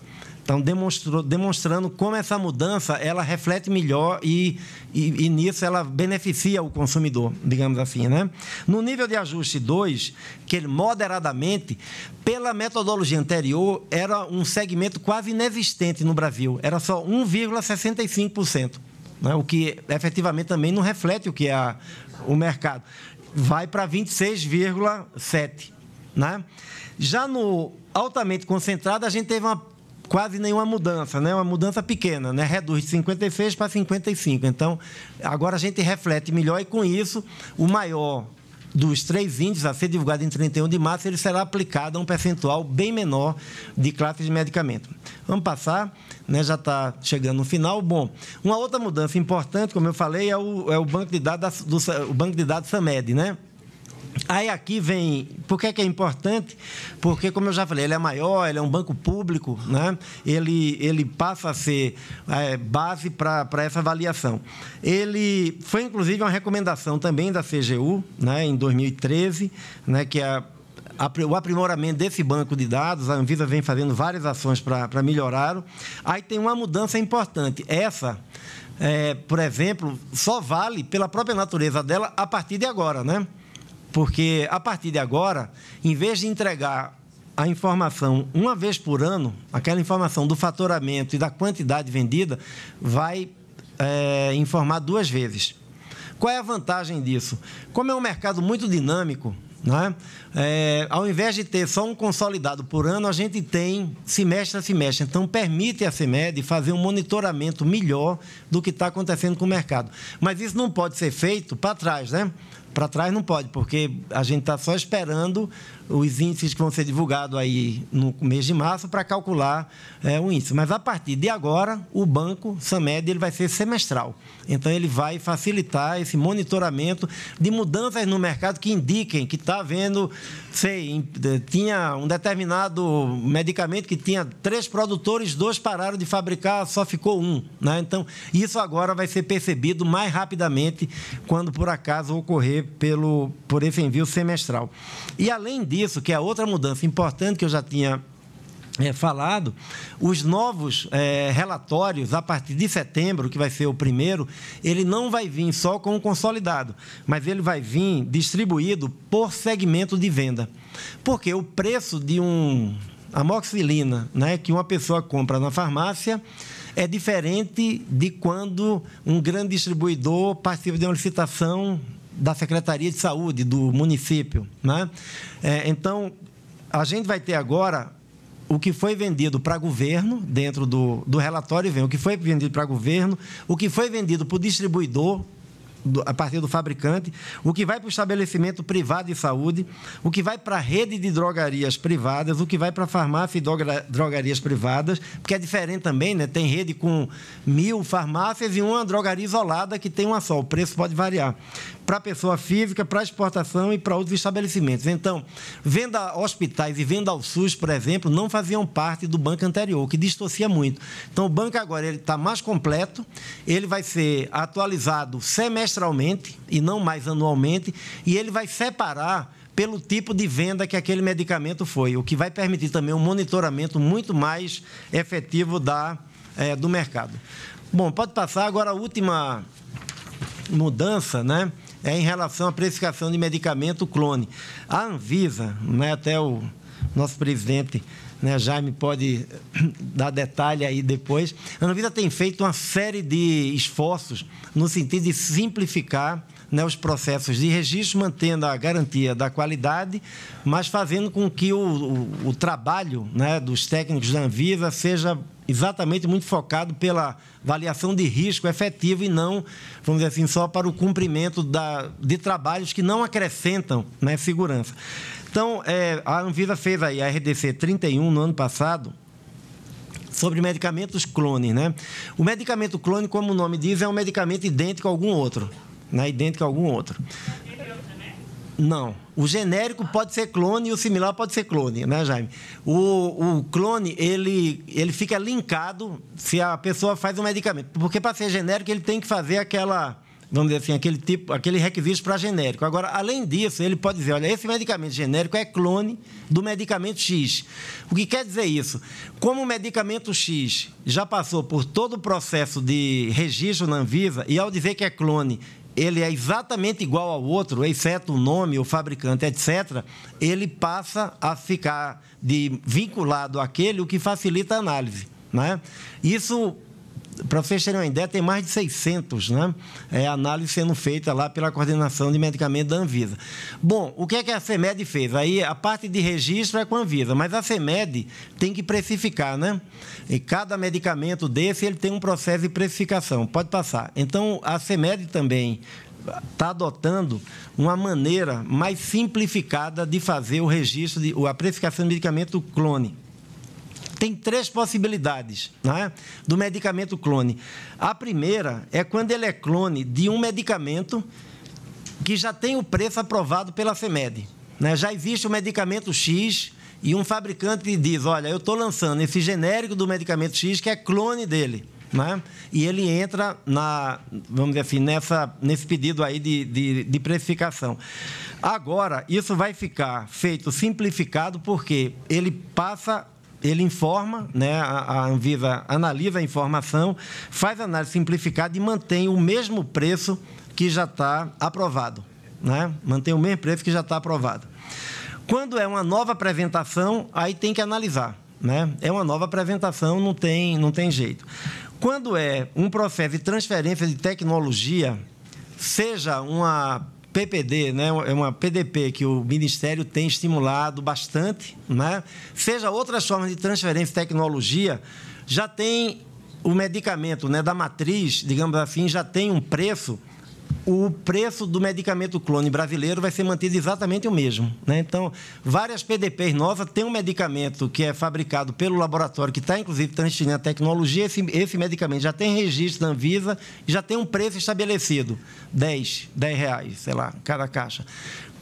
Speaker 3: Então, demonstrando como essa mudança ela reflete melhor e, e, e, nisso ela beneficia o consumidor, digamos assim. Né? No nível de ajuste 2, que ele moderadamente, pela metodologia anterior, era um segmento quase inexistente no Brasil, era só 1,65%, né? o que efetivamente também não reflete o que é a, o mercado. Vai para 26,7%. Né? Já no altamente concentrado, a gente teve uma quase nenhuma mudança, né? uma mudança pequena, né? reduz de 56 para 55. Então, agora a gente reflete melhor e, com isso, o maior dos três índices a ser divulgado em 31 de março, ele será aplicado a um percentual bem menor de classes de medicamento. Vamos passar, né? já está chegando no final. Bom, uma outra mudança importante, como eu falei, é o, é o banco de dados do o banco de dados SAMED, né? Aí aqui vem, por que, que, é importante? Porque, como eu já falei, ele é maior, ele é um banco público, né? ele, ele passa a ser é, base para essa avaliação. Ele foi, inclusive, uma recomendação também da CGU, né, em 2013, né, que é o aprimoramento desse banco de dados, a Anvisa vem fazendo várias ações para melhorar. Aí tem uma mudança importante. Essa, é, por exemplo, só vale pela própria natureza dela a partir de agora, né? Porque, a partir de agora, em vez de entregar a informação uma vez por ano, aquela informação do faturamento e da quantidade vendida, vai é, informar duas vezes. Qual é a vantagem disso? Como é um mercado muito dinâmico, né? É, ao invés de ter só um consolidado por ano, a gente tem semestre a semestre. Então, permite a CEMED fazer um monitoramento melhor do que está acontecendo com o mercado. Mas isso não pode ser feito para trás, né? Para trás não pode, porque a gente está só esperando os índices que vão ser divulgados aí no mês de março para calcular é, o índice. Mas a partir de agora, o banco SAMED ele vai ser semestral. Então ele vai facilitar esse monitoramento de mudanças no mercado que indiquem que está havendo, sei, tinha um determinado medicamento que tinha três produtores, dois pararam de fabricar, só ficou um. Né? Então, isso agora vai ser percebido mais rapidamente quando por acaso ocorrer pelo, por esse envio semestral. E além disso, que é outra mudança importante que eu já tinha é, falado, os novos é, relatórios, a partir de setembro, que vai ser o primeiro, ele não vai vir só com o consolidado, mas ele vai vir distribuído por segmento de venda. Porque o preço de um amoxicilina né, que uma pessoa compra na farmácia é diferente de quando um grande distribuidor participa de uma licitação da Secretaria de Saúde do município. Né? É, então, a gente vai ter agora o que foi vendido para governo, dentro do, do relatório vem o que foi vendido para governo, o que foi vendido para o distribuidor, a partir do fabricante, o que vai para o estabelecimento privado de saúde, o que vai para a rede de drogarias privadas, o que vai para a farmácia e drogarias privadas, porque é diferente também, né? Tem rede com mil farmácias e uma drogaria isolada que tem uma só. O preço pode variar para a pessoa física, para exportação e para outros estabelecimentos. Então, venda hospitais e venda ao SUS, por exemplo, não faziam parte do banco anterior, que distorcia muito. Então, o banco agora ele está mais completo, ele vai ser atualizado semestralmente e não mais anualmente, e ele vai separar pelo tipo de venda que aquele medicamento foi, o que vai permitir também um monitoramento muito mais efetivo da, é, do mercado. Bom, pode passar agora a última mudança, né? É em relação à precificação de medicamento clone. A Anvisa, né, até o nosso presidente né, Jaime pode dar detalhe aí depois. A Anvisa tem feito uma série de esforços no sentido de simplificar né, os processos de registro, mantendo a garantia da qualidade, mas fazendo com que o, o, o trabalho né, dos técnicos da Anvisa seja exatamente muito focado pela avaliação de risco efetivo e não, vamos dizer assim, só para o cumprimento da, de trabalhos que não acrescentam né, segurança. Então, é, a Anvisa fez aí a RDC 31 no ano passado, sobre medicamentos clones. Né? O medicamento clone, como o nome diz, é um medicamento idêntico a algum outro. Né? Idêntico a algum outro. Não. O genérico pode ser clone e o similar pode ser clone, né, Jaime? O, o clone, ele, ele fica linkado se a pessoa faz um medicamento. Porque para ser genérico, ele tem que fazer aquela vamos dizer assim, aquele tipo, aquele requisito para genérico. Agora, além disso, ele pode dizer, olha, esse medicamento genérico é clone do medicamento X. O que quer dizer isso? Como o medicamento X já passou por todo o processo de registro na Anvisa, e ao dizer que é clone, ele é exatamente igual ao outro, exceto o nome, o fabricante, etc., ele passa a ficar de, vinculado àquele, o que facilita a análise. Né? Isso para vocês terem uma ideia, tem mais de 600 né, é, análises sendo feitas lá pela coordenação de medicamentos da Anvisa. Bom, o que é que a CEMED fez? Aí a parte de registro é com a Anvisa, mas a CEMED tem que precificar, né? E cada medicamento desse ele tem um processo de precificação. Pode passar. Então a CEMED também está adotando uma maneira mais simplificada de fazer o registro, de, a precificação do medicamento clone tem três possibilidades né, do medicamento clone. A primeira é quando ele é clone de um medicamento que já tem o preço aprovado pela FEMED. Né? Já existe o medicamento X e um fabricante diz: Olha, eu estou lançando esse genérico do medicamento X que é clone dele. Né? E ele entra na, vamos dizer assim, nessa, nesse pedido aí de, de, de precificação. Agora, isso vai ficar feito simplificado porque ele passa ele informa, né, a Anvisa analisa a informação, faz análise simplificada e mantém o mesmo preço que já está aprovado. Né? Mantém o mesmo preço que já está aprovado. Quando é uma nova apresentação, aí tem que analisar. Né? É uma nova apresentação, não tem, não tem jeito. Quando é um processo de transferência de tecnologia, seja uma PPD, né, é uma PDP que o Ministério tem estimulado bastante, né? seja outras formas de transferência de tecnologia, já tem o medicamento né, da matriz, digamos assim, já tem um preço o preço do medicamento clone brasileiro vai ser mantido exatamente o mesmo. Né? Então, várias PDPs novas têm um medicamento que é fabricado pelo laboratório, que está, inclusive, transferindo a tecnologia. Esse, esse medicamento já tem registro da Anvisa, já tem um preço estabelecido, 10, 10 reais, sei lá, cada caixa.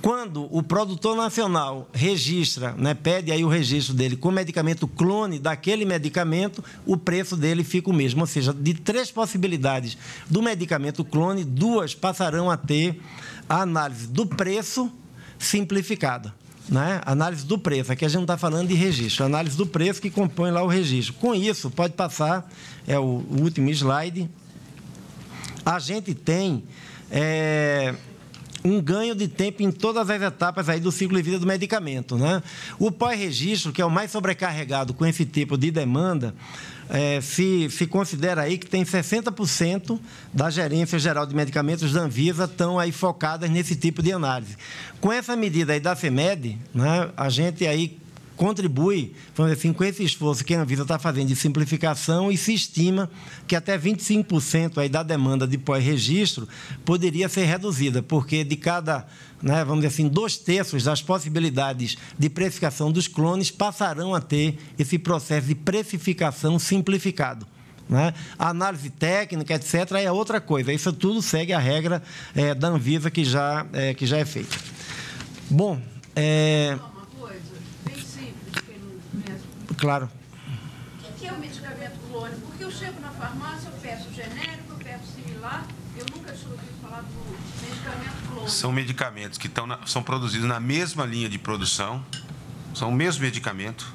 Speaker 3: Quando o produtor nacional registra, né, pede aí o registro dele com medicamento clone daquele medicamento, o preço dele fica o mesmo. Ou seja, de três possibilidades do medicamento clone, duas passarão a ter a análise do preço simplificada. Né? Análise do preço, aqui a gente não está falando de registro, análise do preço que compõe lá o registro. Com isso, pode passar, é o, o último slide. A gente tem. É, um ganho de tempo em todas as etapas aí do ciclo de vida do medicamento. Né? O pós-registro, que é o mais sobrecarregado com esse tipo de demanda, é, se, se considera aí que tem 60% da gerência geral de medicamentos da Anvisa estão aí focadas nesse tipo de análise. Com essa medida aí da FEMED, né, a gente aí contribui, assim, com esse esforço que a Anvisa está fazendo de simplificação e se estima que até 25% aí da demanda de pós-registro poderia ser reduzida, porque de cada, né, vamos dizer assim, dois terços das possibilidades de precificação dos clones passarão a ter esse processo de precificação simplificado. Né? A análise técnica, etc., é outra coisa. Isso tudo segue a regra é, da Anvisa que já, é, que já é feita. Bom, é, Claro.
Speaker 4: O que é o medicamento clone? Porque eu chego na farmácia, eu peço genérico, eu peço similar, eu nunca tinha ouvido falar do medicamento clone.
Speaker 2: São medicamentos que estão na, são produzidos na mesma linha de produção, são o mesmo medicamento.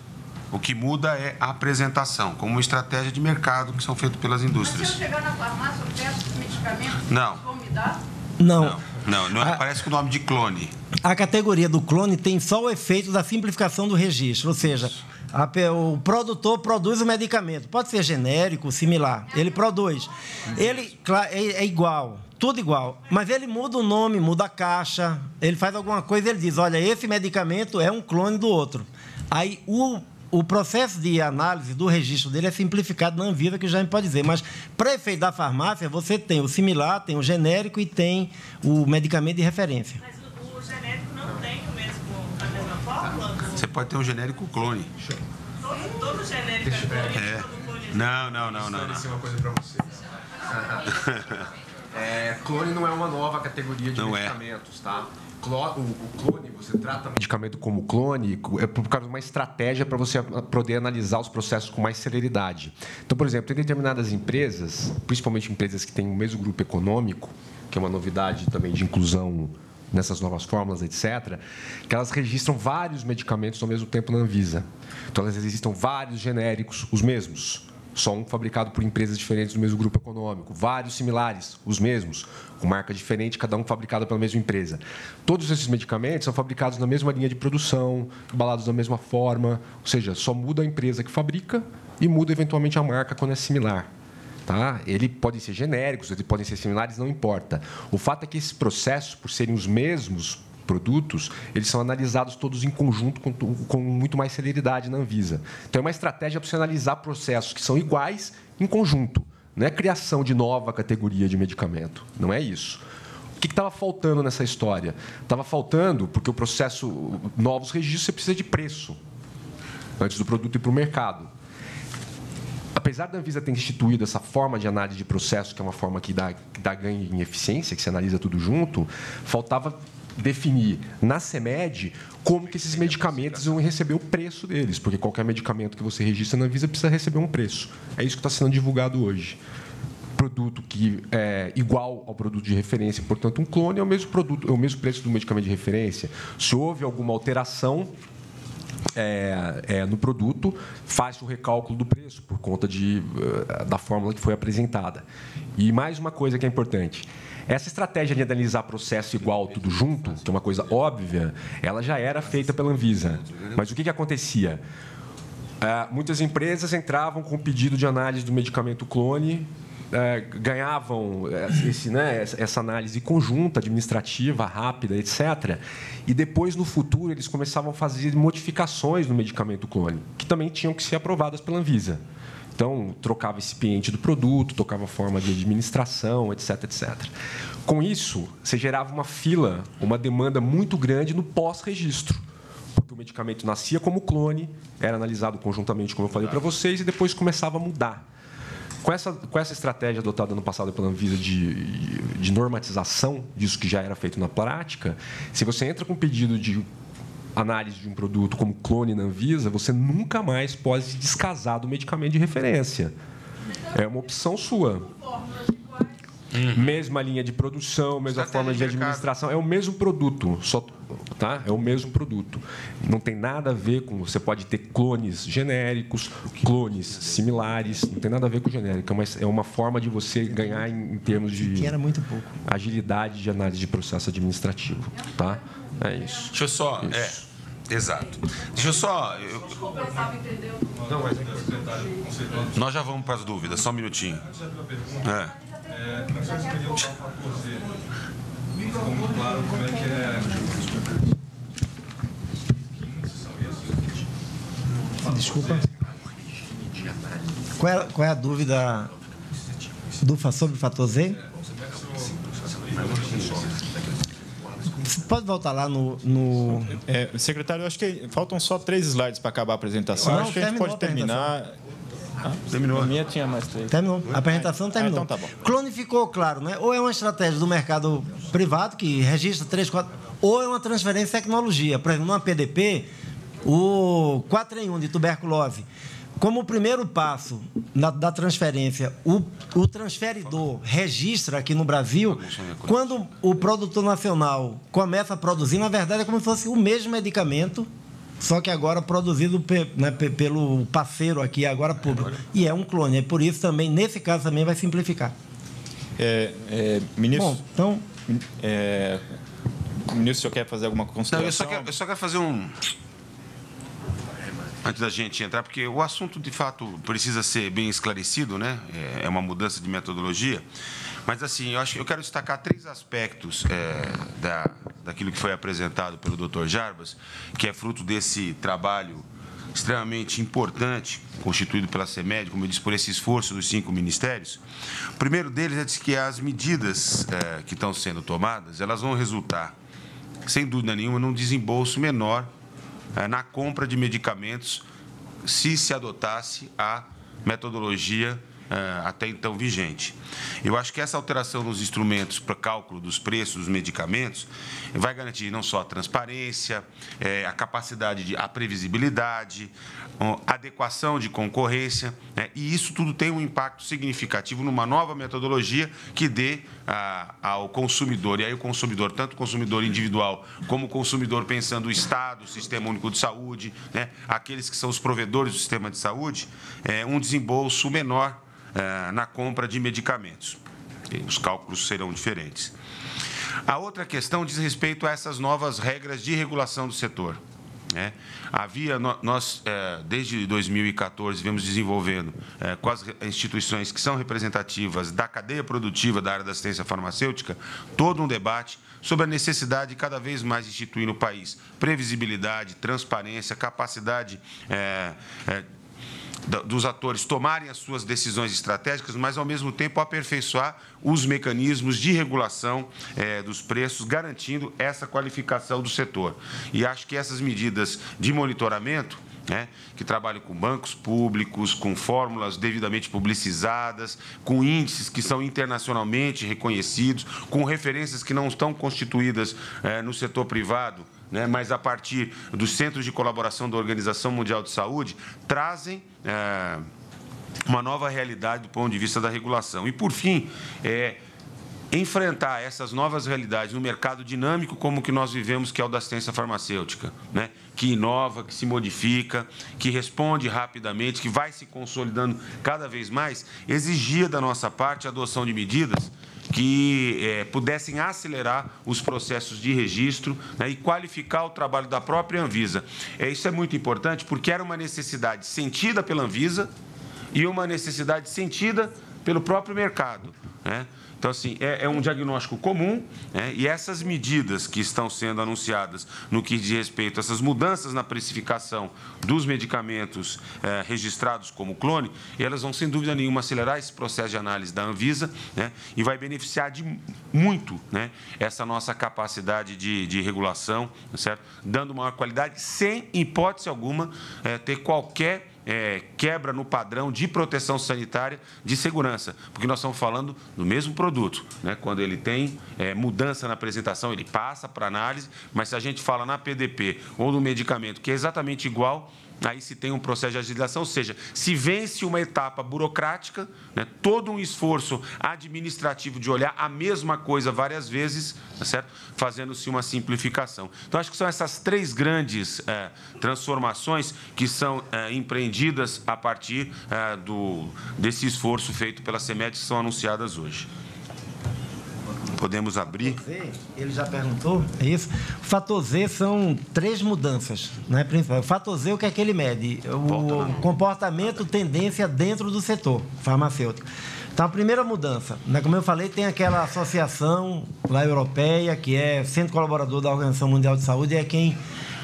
Speaker 2: O que muda é a apresentação, como uma estratégia de mercado que são feitas pelas indústrias.
Speaker 4: Mas se eu chegar na farmácia, eu peço medicamento,
Speaker 2: não.
Speaker 4: vão me dar?
Speaker 3: Não.
Speaker 2: Não, não, não aparece com o nome de clone.
Speaker 3: A categoria do clone tem só o efeito da simplificação do registro, ou seja, a, o produtor produz o medicamento, pode ser genérico, similar, ele produz. Ele é, é igual, tudo igual, mas ele muda o nome, muda a caixa, ele faz alguma coisa, ele diz, olha, esse medicamento é um clone do outro. Aí o o processo de análise do registro dele é simplificado na Anvisa, que já me pode dizer, mas para efeito da farmácia, você tem o similar, tem o genérico e tem o medicamento de referência.
Speaker 4: Mas o, o genérico não tem o mesmo, a mesma fórmula?
Speaker 2: Você pode ter um genérico clone.
Speaker 4: Todo, todo genérico é clone,
Speaker 2: é.
Speaker 4: todo clone é
Speaker 2: Não, não, não, não.
Speaker 5: esclarecer
Speaker 2: não.
Speaker 5: uma coisa para vocês. É, clone não é uma nova categoria de
Speaker 2: Não é.
Speaker 5: medicamentos, tá? Clo- o, o clone, você trata medicamento como clone, é por causa de uma estratégia para você poder analisar os processos com mais celeridade. Então, por exemplo, tem determinadas empresas, principalmente empresas que têm o mesmo grupo econômico, que é uma novidade também de inclusão nessas novas fórmulas, etc., que elas registram vários medicamentos ao mesmo tempo na Anvisa. Então, elas registram vários genéricos, os mesmos, só um fabricado por empresas diferentes do mesmo grupo econômico, vários similares, os mesmos, com marca diferente, cada um fabricado pela mesma empresa. Todos esses medicamentos são fabricados na mesma linha de produção, embalados da mesma forma, ou seja, só muda a empresa que fabrica e muda eventualmente a marca quando é similar. Tá? Ele podem ser genéricos, eles podem ser similares, não importa. O fato é que esses processos, por serem os mesmos produtos, eles são analisados todos em conjunto com, com muito mais celeridade na Anvisa. Então, é uma estratégia para você analisar processos que são iguais em conjunto. Não é criação de nova categoria de medicamento. Não é isso. O que estava faltando nessa história? Estava faltando, porque o processo, novos registros, você precisa de preço antes do produto ir para o mercado apesar da Anvisa ter instituído essa forma de análise de processo, que é uma forma que dá, que dá ganho em eficiência, que se analisa tudo junto, faltava definir na CEMED como que esses medicamentos vão receber o preço deles, porque qualquer medicamento que você registra na Anvisa precisa receber um preço. É isso que está sendo divulgado hoje. Produto que é igual ao produto de referência, portanto, um clone é o mesmo produto, é o mesmo preço do medicamento de referência. Se houve alguma alteração é, é, no produto, faz o recálculo do preço por conta de, uh, da fórmula que foi apresentada. E mais uma coisa que é importante. Essa estratégia de analisar processo igual tudo junto, que é uma coisa óbvia, ela já era feita pela Anvisa. Mas o que, que acontecia? Uh, muitas empresas entravam com o pedido de análise do medicamento clone é, ganhavam esse, né, essa análise conjunta, administrativa, rápida, etc. E depois, no futuro, eles começavam a fazer modificações no medicamento clone, que também tinham que ser aprovadas pela Anvisa. Então, trocava esse do produto, trocava forma de administração, etc, etc. Com isso, você gerava uma fila, uma demanda muito grande no pós-registro porque o medicamento nascia como clone, era analisado conjuntamente, como eu falei para vocês, e depois começava a mudar. Com essa, com essa estratégia adotada no passado pela Anvisa de, de normatização disso que já era feito na prática, se você entra com um pedido de análise de um produto como clone na Anvisa, você nunca mais pode se descasar do medicamento de referência. É uma opção sua. Uhum. Mesma linha de produção, mesma Estratégia forma de administração, é o mesmo produto, só tá? É o mesmo produto. Não tem nada a ver com você pode ter clones genéricos, clones similares, não tem nada a ver com genérico, mas é uma forma de você ganhar em, em termos de
Speaker 3: que era muito pouco.
Speaker 5: agilidade de análise de processo administrativo, tá? É isso.
Speaker 2: Deixa eu só,
Speaker 5: isso.
Speaker 2: é, exato. Deixa eu só, eu... Nós já vamos para as dúvidas, só um minutinho. É. É, como claro como é que é.
Speaker 3: Desculpa. Qual é, qual é a dúvida do, sobre o fator Z? Você pode voltar lá no. no...
Speaker 6: É, secretário, acho que faltam só três slides para acabar a apresentação. Não, acho que a gente pode terminar.
Speaker 3: Ah, terminou. A minha tinha mais três. Terminou. A apresentação terminou. Ah, então tá bom. Clonificou, claro, né? Ou é uma estratégia do mercado privado que registra três, quatro. Ou é uma transferência de tecnologia. Por exemplo, numa PDP, o 4 em 1 de tuberculose. Como o primeiro passo na, da transferência, o, o transferidor registra aqui no Brasil, quando o produtor nacional começa a produzir, na verdade é como se fosse o mesmo medicamento só que agora produzido né, pelo parceiro aqui, agora público. E é um clone. É por isso também, nesse caso, também vai simplificar.
Speaker 6: É, é, ministro. Bom, então. É, ministro, o senhor quer fazer alguma consideração? Não,
Speaker 2: eu só quero, eu só quero fazer um. Antes da gente entrar, porque o assunto de fato precisa ser bem esclarecido, né? É, é uma mudança de metodologia. Mas, assim, eu, acho, eu quero destacar três aspectos é, da, daquilo que foi apresentado pelo Dr. Jarbas, que é fruto desse trabalho extremamente importante, constituído pela CEMED, como eu disse, por esse esforço dos cinco ministérios. O primeiro deles é que as medidas é, que estão sendo tomadas, elas vão resultar, sem dúvida nenhuma, num desembolso menor é, na compra de medicamentos se se adotasse a metodologia até então vigente. Eu acho que essa alteração nos instrumentos para cálculo dos preços dos medicamentos vai garantir não só a transparência, eh, a capacidade de a previsibilidade, adequação de concorrência, né? e isso tudo tem um impacto significativo numa nova metodologia que dê ao consumidor, e aí o consumidor, tanto o consumidor individual como o consumidor pensando o Estado, o Sistema Único de Saúde, né? aqueles que são os provedores do sistema de saúde, é, um desembolso menor na compra de medicamentos. Os cálculos serão diferentes. A outra questão diz respeito a essas novas regras de regulação do setor. É, havia, nós, é, desde 2014, vemos desenvolvendo é, com as instituições que são representativas da cadeia produtiva da área da assistência farmacêutica, todo um debate sobre a necessidade de cada vez mais instituir no país previsibilidade, transparência, capacidade dos atores tomarem as suas decisões estratégicas, mas, ao mesmo tempo, aperfeiçoar os mecanismos de regulação é, dos preços, garantindo essa qualificação do setor. E acho que essas medidas de monitoramento né, que trabalham com bancos públicos, com fórmulas devidamente publicizadas, com índices que são internacionalmente reconhecidos, com referências que não estão constituídas é, no setor privado, né, mas a partir dos centros de colaboração da Organização Mundial de Saúde, trazem. É, uma nova realidade do ponto de vista da regulação. E, por fim, é, enfrentar essas novas realidades no mercado dinâmico como que nós vivemos, que é o da assistência farmacêutica, né? que inova, que se modifica, que responde rapidamente, que vai se consolidando cada vez mais, exigia da nossa parte a adoção de medidas que é, pudessem acelerar os processos de registro né, e qualificar o trabalho da própria Anvisa. É, isso é muito importante porque era uma necessidade sentida pela Anvisa e uma necessidade sentida pelo próprio mercado. Né? Então, assim, é, é um diagnóstico comum né? e essas medidas que estão sendo anunciadas no que diz respeito a essas mudanças na precificação dos medicamentos é, registrados como clone, elas vão, sem dúvida nenhuma, acelerar esse processo de análise da Anvisa né? e vai beneficiar de muito né? essa nossa capacidade de, de regulação, certo? dando maior qualidade, sem hipótese alguma é, ter qualquer é, quebra no padrão de proteção sanitária de segurança, porque nós estamos falando do mesmo produto. Né? Quando ele tem é, mudança na apresentação, ele passa para análise, mas se a gente fala na PDP ou no medicamento que é exatamente igual, aí se tem um processo de agilização, ou seja, se vence uma etapa burocrática, né, todo um esforço administrativo de olhar a mesma coisa várias vezes, tá certo? fazendo-se uma simplificação. Então, acho que são essas três grandes é, transformações que são é, empreendidas a partir é, do, desse esforço feito pela CEMED, que são anunciadas hoje. Podemos abrir?
Speaker 3: Ele já perguntou, é isso? O fator Z são três mudanças, né, principal. O fator Z, o que é que ele mede? O comportamento, tendência dentro do setor farmacêutico. Então, a primeira mudança, né, como eu falei, tem aquela associação lá europeia, que é centro colaborador da Organização Mundial de Saúde, é quem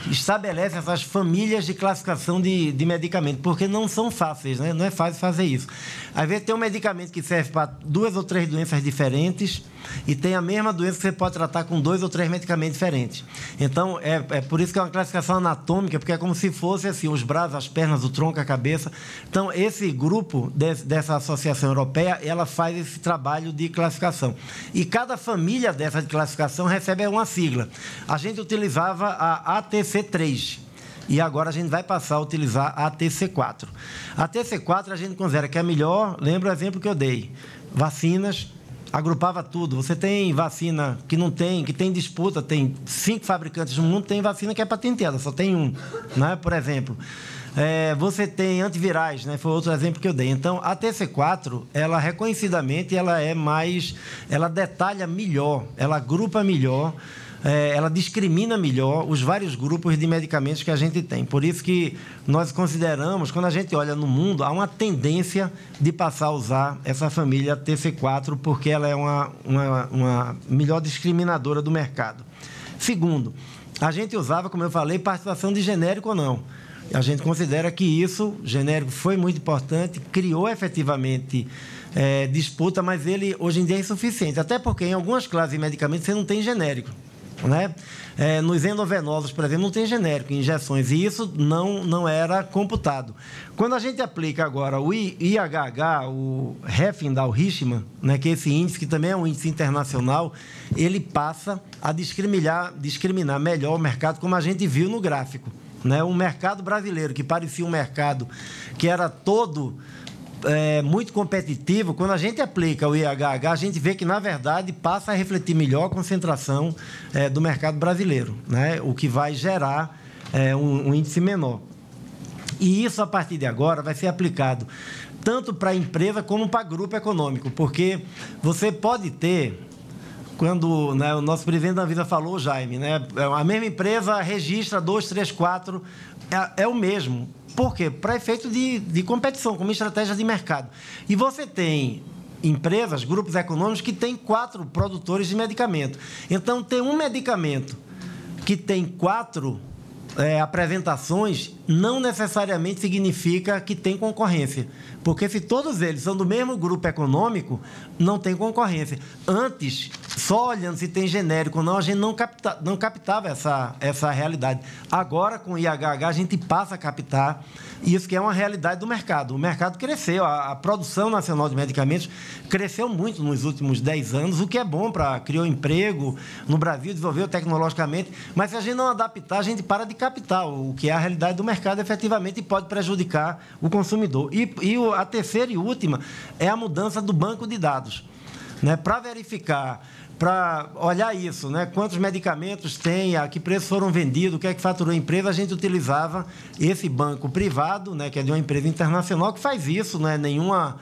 Speaker 3: estabelece essas famílias de classificação de, de medicamento, porque não são fáceis, né? não é fácil fazer isso. Às vezes tem um medicamento que serve para duas ou três doenças diferentes e tem a mesma doença que você pode tratar com dois ou três medicamentos diferentes. Então, é, é por isso que é uma classificação anatômica, porque é como se fosse assim, os braços, as pernas, o tronco, a cabeça. Então, esse grupo de, dessa associação europeia, ela faz esse trabalho de classificação. E cada família dessa de classificação recebe uma sigla. A gente utilizava a ATC3, e agora a gente vai passar a utilizar a TC4. A TC4 a gente considera que é melhor, lembra o exemplo que eu dei, vacinas, agrupava tudo. Você tem vacina que não tem, que tem disputa, tem cinco fabricantes no mundo, tem vacina que é patenteada, só tem um, né? por exemplo. É, você tem antivirais, né? Foi outro exemplo que eu dei. Então, a TC4, ela reconhecidamente, ela é mais, ela detalha melhor, ela agrupa melhor é, ela discrimina melhor os vários grupos de medicamentos que a gente tem. Por isso que nós consideramos, quando a gente olha no mundo, há uma tendência de passar a usar essa família TC4, porque ela é uma, uma, uma melhor discriminadora do mercado. Segundo, a gente usava, como eu falei, participação de genérico ou não. A gente considera que isso, genérico, foi muito importante, criou efetivamente é, disputa, mas ele hoje em dia é insuficiente. Até porque em algumas classes de medicamentos você não tem genérico. Né? É, nos endovenosos, por exemplo, não tem genérico, injeções, e isso não, não era computado. Quando a gente aplica agora o IHH, o Heffindal-Richman, né, que é esse índice, que também é um índice internacional, ele passa a discriminar, discriminar melhor o mercado, como a gente viu no gráfico. Né? Um mercado brasileiro que parecia um mercado que era todo é, muito competitivo, quando a gente aplica o IHH, a gente vê que, na verdade, passa a refletir melhor a concentração é, do mercado brasileiro, né? o que vai gerar é, um, um índice menor. E isso, a partir de agora, vai ser aplicado tanto para a empresa como para grupo econômico, porque você pode ter quando né, o nosso presidente da Vida falou, Jaime, né, a mesma empresa registra dois, três, quatro, é, é o mesmo. Por quê? Para efeito de, de competição, como estratégia de mercado. E você tem empresas, grupos econômicos que têm quatro produtores de medicamento. Então, tem um medicamento que tem quatro é, apresentações não necessariamente significa que tem concorrência. Porque se todos eles são do mesmo grupo econômico, não tem concorrência. Antes, só olhando se tem genérico ou não, a gente não, capta, não captava essa, essa realidade. Agora, com o IHH, a gente passa a captar isso que é uma realidade do mercado. O mercado cresceu, a, a produção nacional de medicamentos cresceu muito nos últimos 10 anos, o que é bom para criar emprego no Brasil, desenvolveu tecnologicamente, mas se a gente não adaptar, a gente para de captar o que é a realidade do mercado efetivamente e pode prejudicar o consumidor. E, e a terceira e última é a mudança do banco de dados. Né? Para verificar para olhar isso, né? quantos medicamentos tem, a que preço foram vendidos, o que é que faturou a empresa, a gente utilizava esse banco privado, né? que é de uma empresa internacional, que faz isso, não é nenhuma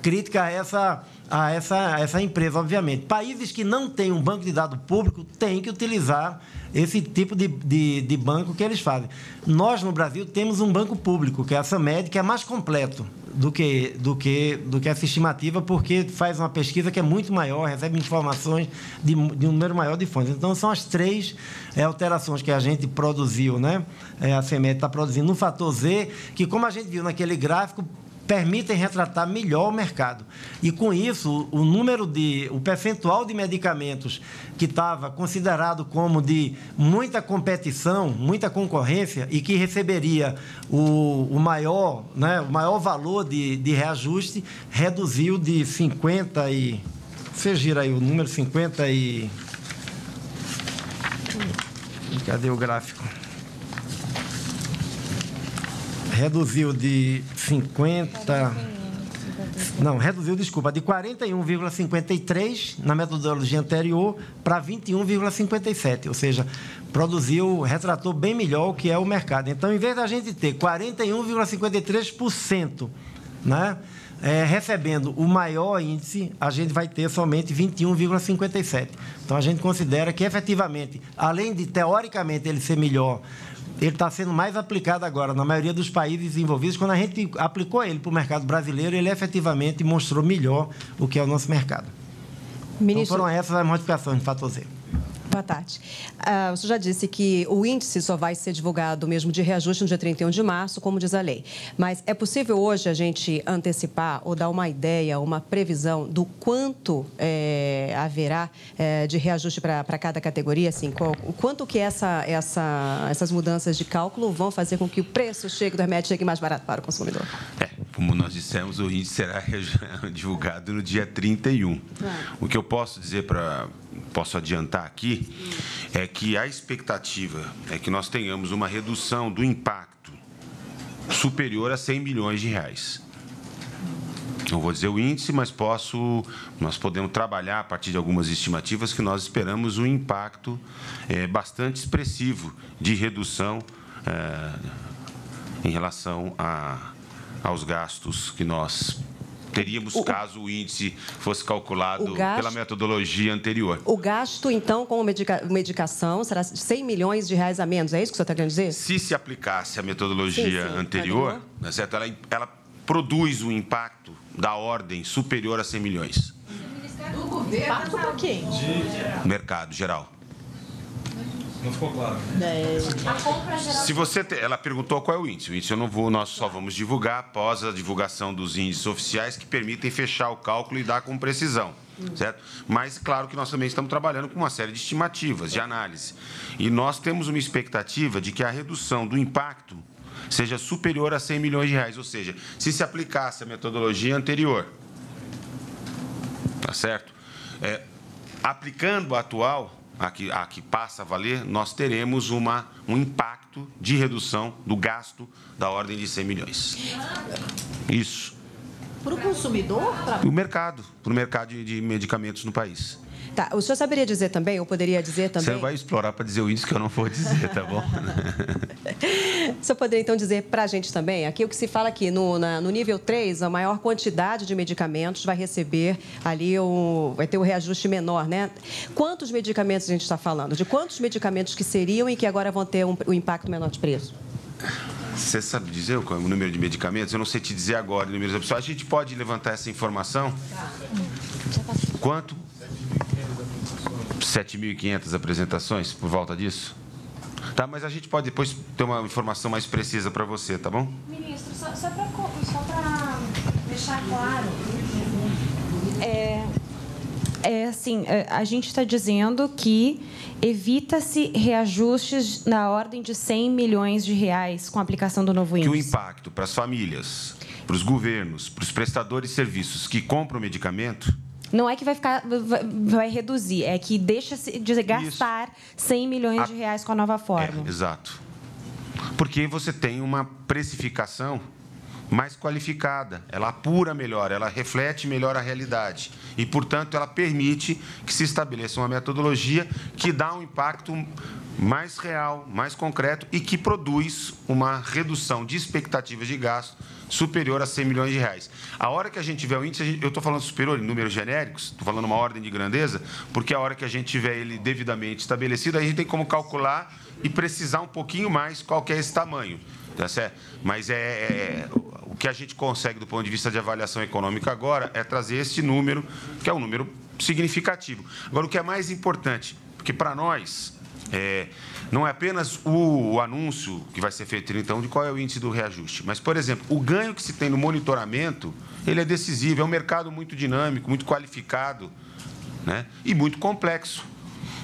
Speaker 3: crítica a essa, a essa, a essa empresa, obviamente. Países que não têm um banco de dados público têm que utilizar esse tipo de, de, de, banco que eles fazem. Nós, no Brasil, temos um banco público, que é a SAMED, que é mais completo do que, do, que, do que essa estimativa, porque faz uma pesquisa que é muito maior, recebe informações de, de um número maior de fontes. Então, são as três é, alterações que a gente produziu, né? É, a SEMED está produzindo no fator Z, que, como a gente viu naquele gráfico, permitem retratar melhor o mercado. E com isso, o número de, o percentual de medicamentos que estava considerado como de muita competição, muita concorrência e que receberia o, o maior, né, o maior valor de, de reajuste, reduziu de 50 e você gira aí o número 50 e Cadê o gráfico? Reduziu de 50. Não, reduziu, desculpa, de 41,53 na metodologia anterior para 21,57, ou seja, produziu, retratou bem melhor o que é o mercado. Então, em vez da gente ter 41,53%, né, é, recebendo o maior índice, a gente vai ter somente 21,57. Então, a gente considera que, efetivamente, além de, teoricamente, ele ser melhor ele está sendo mais aplicado agora na maioria dos países envolvidos. Quando a gente aplicou ele para o mercado brasileiro, ele efetivamente mostrou melhor o que é o nosso mercado. Ministro... Então foram essas as modificações de fator Z.
Speaker 7: Boa tarde. Senhor já disse que o índice só vai ser divulgado mesmo de reajuste no dia 31 de março, como diz a lei. Mas é possível hoje a gente antecipar ou dar uma ideia, uma previsão do quanto é, haverá é, de reajuste para cada categoria? Assim, qual, o quanto que essa, essa, essas mudanças de cálculo vão fazer com que o preço chegue do remédio chegue mais barato para o consumidor?
Speaker 2: É, como nós dissemos, o índice será divulgado no dia 31. Ah. O que eu posso dizer para posso adiantar aqui é que a expectativa é que nós tenhamos uma redução do impacto superior a 100 milhões de reais. Não vou dizer o índice, mas posso, nós podemos trabalhar a partir de algumas estimativas que nós esperamos um impacto é, bastante expressivo de redução é, em relação a, aos gastos que nós teríamos o, caso o índice fosse calculado gasto, pela metodologia anterior.
Speaker 7: O gasto, então, com medica, medicação será 100 milhões de reais a menos, é isso que o senhor está querendo dizer?
Speaker 2: Se se aplicasse a metodologia sim, sim, anterior, tá certo? Ela, ela produz um impacto da ordem superior a 100 milhões.
Speaker 7: Do governo? Impacto para quem?
Speaker 2: De... Mercado geral.
Speaker 6: Não ficou claro. É.
Speaker 2: Se você te... ela perguntou qual é o índice. O índice eu não vou, nós só vamos divulgar após a divulgação dos índices oficiais que permitem fechar o cálculo e dar com precisão. certo? Mas, claro que nós também estamos trabalhando com uma série de estimativas, de análise. E nós temos uma expectativa de que a redução do impacto seja superior a 100 milhões de reais, ou seja, se se aplicasse a metodologia anterior, tá certo? É, aplicando a atual, a que, a que passa a valer, nós teremos uma, um impacto de redução do gasto da ordem de 100 milhões. Isso.
Speaker 7: Para o consumidor?
Speaker 2: Para o mercado, para o mercado de, de medicamentos no país.
Speaker 7: Tá, o senhor saberia dizer também, ou poderia dizer também...
Speaker 2: Você vai explorar para dizer o índice que eu não vou dizer, tá bom?
Speaker 7: o senhor poderia, então, dizer para a gente também, aqui o que se fala aqui, no, na, no nível 3, a maior quantidade de medicamentos vai receber ali, o, vai ter o reajuste menor, né? Quantos medicamentos a gente está falando? De quantos medicamentos que seriam e que agora vão ter um, um impacto menor de preço?
Speaker 2: Você sabe dizer o número de medicamentos? Eu não sei te dizer agora o número de pessoas. A gente pode levantar essa informação? Quanto? 7.500 apresentações por volta disso? Tá, mas a gente pode depois ter uma informação mais precisa para você, tá bom?
Speaker 8: Ministro, só, só para deixar claro. É, é assim, é, a gente está dizendo que evita-se reajustes na ordem de 100 milhões de reais com a aplicação do novo índice.
Speaker 2: Que o impacto para as famílias, para os governos, para os prestadores de serviços que compram medicamento
Speaker 8: não é que vai ficar, vai, reduzir, é que deixa de gastar Isso. 100 milhões a... de reais com a nova forma.
Speaker 2: É, exato. Porque você tem uma precificação mais qualificada, ela apura melhor, ela reflete melhor a realidade e, portanto, ela permite que se estabeleça uma metodologia que dá um impacto mais real, mais concreto e que produz uma redução de expectativas de gasto superior a 100 milhões de reais. A hora que a gente tiver o índice, eu estou falando superior em números genéricos, estou falando uma ordem de grandeza, porque a hora que a gente tiver ele devidamente estabelecido, a gente tem como calcular e precisar um pouquinho mais qual é esse tamanho. Tá certo? Mas é, é, o que a gente consegue do ponto de vista de avaliação econômica agora é trazer esse número, que é um número significativo. Agora, o que é mais importante, porque para nós, é, não é apenas o, o, anúncio que vai ser feito então de qual é o índice do reajuste, mas, por exemplo, o ganho que se tem no monitoramento, ele é decisivo, é um mercado muito dinâmico, muito qualificado né? e muito complexo.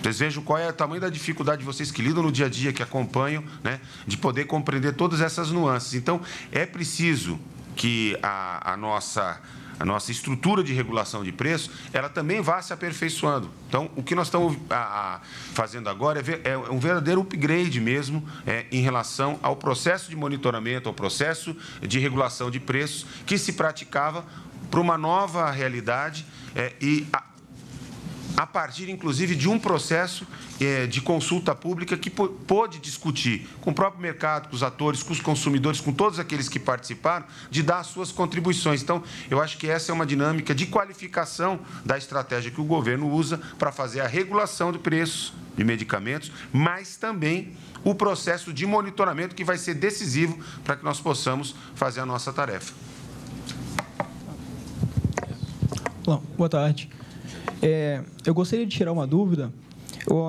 Speaker 2: Vocês vejam qual é o tamanho da dificuldade de vocês que lidam no dia a dia, que acompanham, né? de poder compreender todas essas nuances. Então, é preciso que a, a nossa a nossa estrutura de regulação de preço, ela também vai se aperfeiçoando. Então, o que nós estamos a, a, fazendo agora é, é, um verdadeiro upgrade mesmo é, em relação ao processo de monitoramento, ao processo de regulação de preços que se praticava para uma nova realidade é, e a, partir, inclusive, de um processo é, de consulta pública que pôde discutir com o próprio mercado, com os atores, com os consumidores, com todos aqueles que participaram, de dar as suas contribuições. Então, eu acho que essa é uma dinâmica de qualificação da estratégia que o governo usa para fazer a regulação de preços de medicamentos, mas também o processo de monitoramento que vai ser decisivo para que nós possamos fazer a nossa tarefa.
Speaker 9: Bom, boa tarde. É, eu gostaria de tirar uma dúvida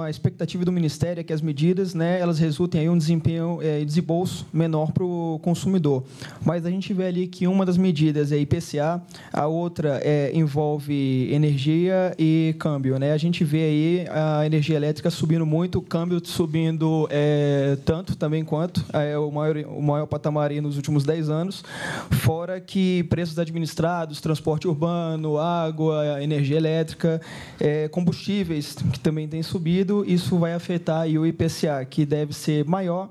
Speaker 9: a expectativa do Ministério é que as medidas né, elas resultem em um desempenho é, e desembolso menor para o consumidor. Mas a gente vê ali que uma das medidas é IPCA, a outra é, envolve energia e câmbio. Né? A gente vê aí a energia elétrica subindo muito, o câmbio subindo é, tanto também quanto é o maior, o maior patamar nos últimos 10 anos, fora que preços administrados, transporte urbano, água, energia elétrica, é, combustíveis, que também tem subido, subido, isso vai afetar o IPCA, que deve ser maior,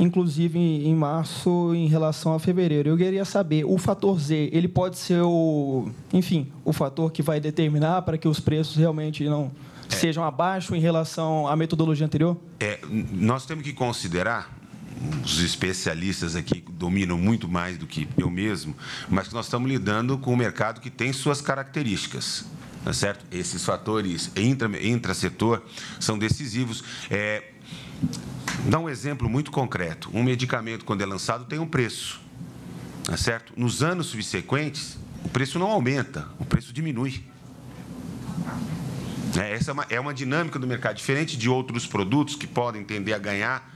Speaker 9: inclusive em março em relação a fevereiro. Eu queria saber, o fator Z, ele pode ser o, enfim, o fator que vai determinar para que os preços realmente não é. sejam abaixo em relação à metodologia anterior?
Speaker 2: É, nós temos que considerar os especialistas aqui dominam muito mais do que eu mesmo, mas nós estamos lidando com um mercado que tem suas características. Tá certo? Esses fatores intra, intrasetor são decisivos. É, dá um exemplo muito concreto. Um medicamento, quando é lançado, tem um preço. Tá certo? Nos anos subsequentes, o preço não aumenta, o preço diminui. É, essa é uma, é uma dinâmica do mercado, diferente de outros produtos que podem tender a ganhar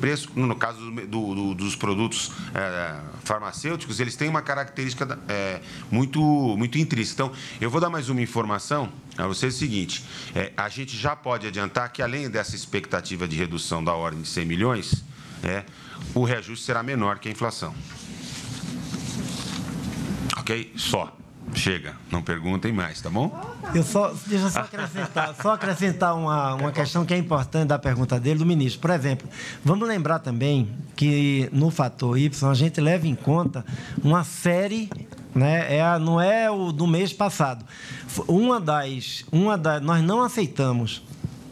Speaker 2: preço, no caso do, do, dos produtos é, farmacêuticos, eles têm uma característica é, muito, muito intrínseca. Então, eu vou dar mais uma informação a vocês: é o seguinte, é, a gente já pode adiantar que, além dessa expectativa de redução da ordem de 100 milhões, é, o reajuste será menor que a inflação. Ok? Só. Chega, não perguntem mais, tá bom?
Speaker 3: Eu só, deixa eu só acrescentar, só acrescentar uma, uma questão que é importante da pergunta dele, do ministro. Por exemplo, vamos lembrar também que no fator Y a gente leva em conta uma série né? É, não é o do mês passado. Uma das, uma das, nós não aceitamos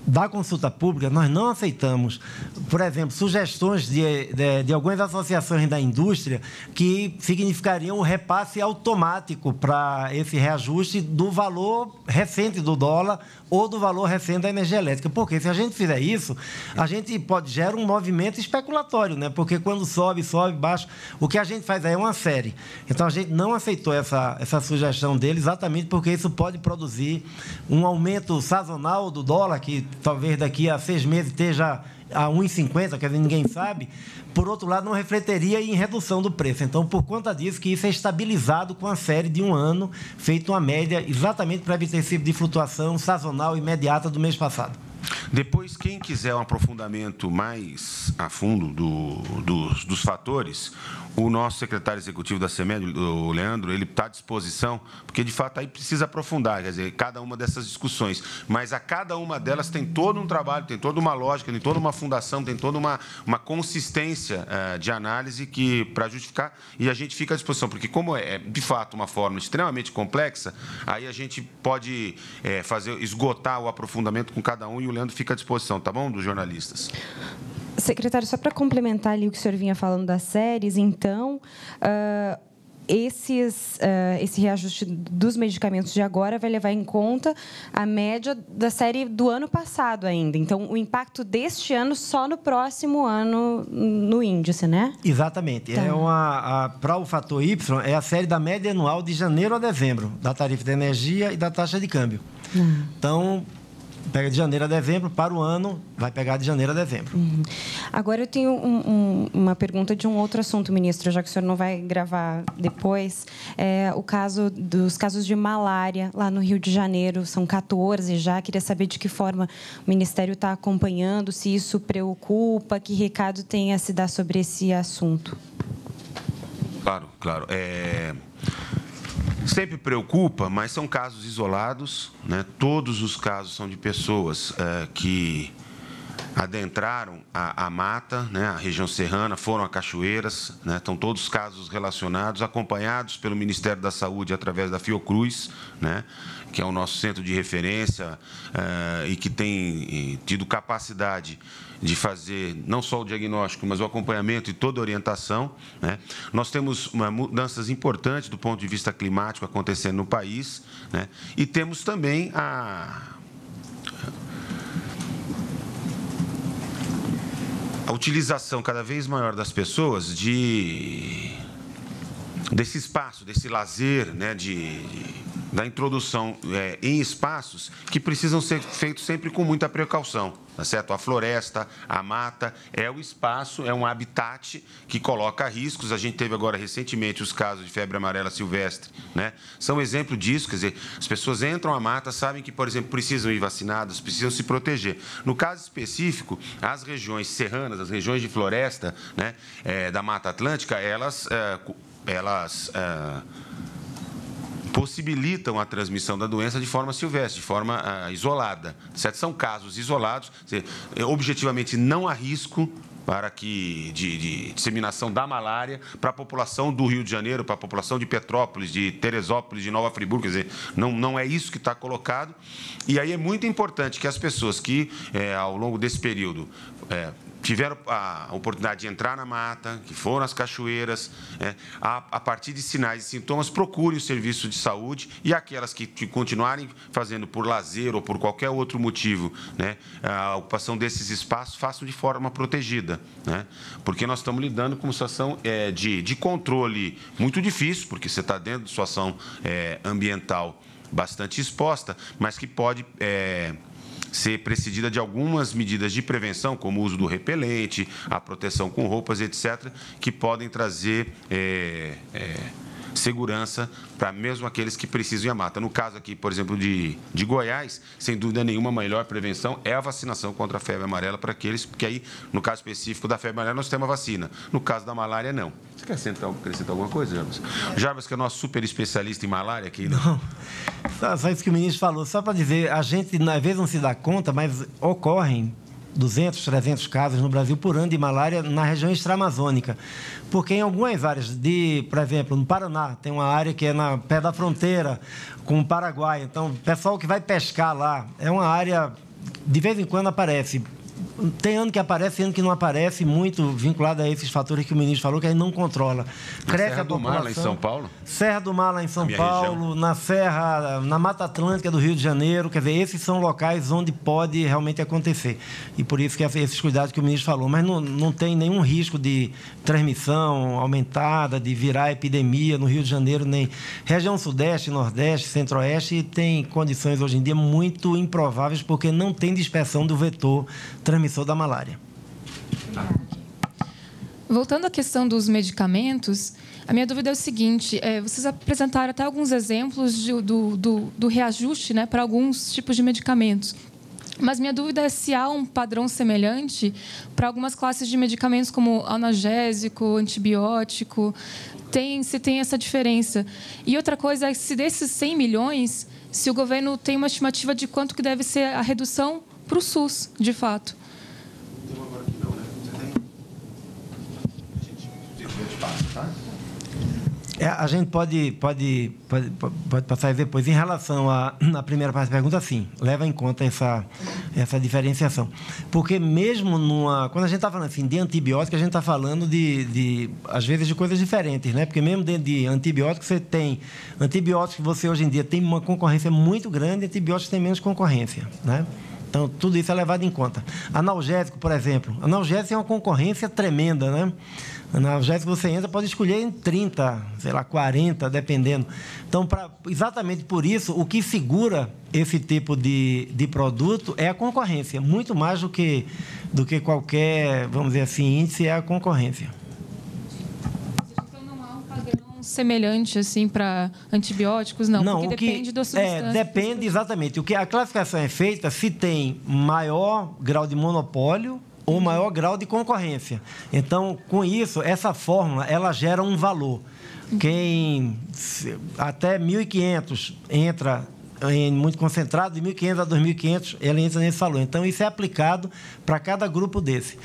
Speaker 3: da consulta pública, nós não aceitamos, por exemplo, sugestões de, de, de, algumas associações da indústria que significariam um repasse automático para esse reajuste do valor recente do dólar ou do valor recente da energia elétrica. Porque se a gente fizer isso, a gente pode gerar um movimento especulatório, né? Porque quando sobe, sobe, baixa. O que a gente faz é uma série. Então a gente não aceitou essa, essa sugestão dele exatamente porque isso pode produzir um aumento sazonal do dólar, que talvez daqui a seis meses esteja a 1,50, quer dizer, ninguém sabe, por outro lado, não refletiria em redução do preço. Então, por conta disso, que isso é estabilizado com a série de um ano, feito uma média exatamente para evitar esse tipo de flutuação sazonal imediata do mês passado.
Speaker 2: Depois, quem quiser um aprofundamento mais a fundo do, dos, dos fatores, o nosso secretário executivo da CEMED, o Leandro, ele está à disposição, porque de fato aí precisa aprofundar, quer dizer, cada uma dessas discussões. Mas a cada uma delas tem todo um trabalho, tem toda uma lógica, tem toda uma fundação, tem toda uma, uma consistência uh, de análise que para justificar e a gente fica à disposição, porque como é de fato uma forma extremamente complexa, aí a gente pode é, fazer esgotar o aprofundamento com cada um e o Leandro fica à disposição, tá bom, dos jornalistas.
Speaker 8: Secretário, só para complementar ali o que o senhor vinha falando das séries, então, uh, esses, uh, esse reajuste dos medicamentos de agora vai levar em conta a média da série do ano passado ainda. Então, o impacto deste ano só no próximo ano no índice, né?
Speaker 3: Exatamente. Tá. É uma para o fator Y é a série da média anual de janeiro a dezembro da tarifa de energia e da taxa de câmbio. Hum. Então, pega de janeiro a dezembro, para o ano vai pegar de janeiro a dezembro. Uhum.
Speaker 8: Agora eu tenho um, um, uma pergunta de um outro assunto, ministro, já que o senhor não vai gravar depois. É, o caso dos casos de malária lá no Rio de Janeiro, são 14 já. Queria saber de que forma o Ministério está acompanhando, se isso preocupa, que recado tem a se dar sobre esse assunto.
Speaker 2: Claro, claro. É... Sempre preocupa, mas são casos isolados. Né? Todos os casos são de pessoas é, que adentraram a, a mata, né, a região serrana, foram a cachoeiras, né, estão todos os casos relacionados, acompanhados pelo Ministério da Saúde através da Fiocruz, né, que é o nosso centro de referência uh, e que tem tido capacidade de fazer não só o diagnóstico, mas o acompanhamento e toda a orientação. Né? Nós temos uma, mudanças importantes do ponto de vista climático acontecendo no país, né? e temos também a, a utilização cada vez maior das pessoas de desse espaço, desse lazer, né, de, da introdução é, em espaços que precisam ser feitos sempre com muita precaução. Tá certo? A floresta, a mata, é o espaço, é um habitat que coloca riscos. A gente teve agora recentemente os casos de febre amarela silvestre. Né? São exemplo disso, quer dizer, as pessoas entram à mata, sabem que, por exemplo, precisam ir vacinadas, precisam se proteger. No caso específico, as regiões serranas, as regiões de floresta né, é, da Mata Atlântica, elas. É, elas é, possibilitam a transmissão da doença de forma silvestre, de forma uh, isolada. Certo? São casos isolados, dizer, objetivamente não há risco para que de, de, disseminação da malária para a população do Rio de Janeiro, para a população de Petrópolis, de Teresópolis, de Nova Friburgo, quer dizer, não, não é isso que está colocado. E aí é muito importante que as pessoas que, é, ao longo desse período, é, tiveram a oportunidade de entrar na mata, que foram às cachoeiras, é, a, a, partir de sinais e sintomas, procurem o serviço de saúde e aquelas que, continuarem fazendo por lazer ou por qualquer outro motivo né, a ocupação desses espaços, façam de forma protegida. Né, porque nós estamos lidando com uma situação é, de, de controle muito difícil, porque você está dentro de situação é, ambiental bastante exposta, mas que pode é, ser precedida de algumas medidas de prevenção, como o uso do repelente, a proteção com roupas, etc., que podem trazer. É, é, segurança para mesmo aqueles que precisam ir à mata. No caso aqui, por exemplo, de, de Goiás, sem dúvida nenhuma, a melhor prevenção é a vacinação contra a febre amarela para aqueles, porque aí, no caso específico da febre amarela, nós temos a vacina. No caso da malária, não. Você quer acrescentar, acrescentar alguma coisa, Jarbas? Jarbas, que é nosso super especialista em malária aqui.
Speaker 3: Né? Não, só, só isso que o ministro falou. Só para dizer, a gente, às vezes, não se dá conta, mas ocorrem 200, 300 casos no Brasil por ano de malária na região extra-amazônica. Porque em algumas áreas, de, por exemplo, no Paraná, tem uma área que é na pé da fronteira com o Paraguai. Então, o pessoal que vai pescar lá, é uma área, de vez em quando aparece tem ano que aparece, ano que não aparece, muito vinculado a esses fatores que o ministro falou, que aí não controla.
Speaker 2: Cresce Serra a do Mar, lá em São Paulo?
Speaker 3: Serra do Mar, lá em São Paulo, região. na Serra, na Mata Atlântica do Rio de Janeiro. Quer dizer, esses são locais onde pode realmente acontecer. E por isso que esses cuidados que o ministro falou. Mas não, não tem nenhum risco de transmissão aumentada, de virar epidemia no Rio de Janeiro, nem. Região Sudeste, Nordeste, Centro-Oeste tem condições hoje em dia muito improváveis, porque não tem dispersão do vetor transmissor da malária.
Speaker 10: Voltando à questão dos medicamentos, a minha dúvida é o seguinte: é, vocês apresentaram até alguns exemplos de, do, do, do, reajuste né, para alguns tipos de medicamentos. Mas minha dúvida é se há um padrão semelhante para algumas classes de medicamentos, como analgésico, antibiótico. Tem, se tem essa diferença. E outra coisa é se desses 100 milhões, se o governo tem uma estimativa de quanto que deve ser a redução para o SUS, de fato.
Speaker 3: É, a gente pode, pode, pode, pode passar depois. Em relação à, à primeira parte da pergunta, sim, leva em conta essa, essa diferenciação. Porque mesmo numa. Quando a gente está falando assim, de antibiótico, a gente está falando de, de, às vezes, de coisas diferentes, né? Porque mesmo dentro de antibiótico, você tem antibióticos que você hoje em dia tem uma concorrência muito grande, antibióticos têm menos concorrência, né? Então, tudo isso é levado em conta. Analgésico, por exemplo. Analgésico é uma concorrência tremenda, né? Analgésico você entra, pode escolher em 30, sei lá, 40, dependendo. Então, pra, exatamente por isso, o que segura esse tipo de, de produto é a concorrência. Muito mais do que, do que qualquer, vamos dizer assim, índice, é a concorrência
Speaker 10: semelhante assim para antibióticos, não, não porque depende da
Speaker 3: substância. É, depende exatamente. O que a classificação é feita se tem maior grau de monopólio ou maior grau de concorrência. Então, com isso, essa fórmula ela gera um valor. Quem até 1.500 entra em muito concentrado, de 1.500 a 2.500, ela entra nesse valor. Então, isso é aplicado para cada grupo desse.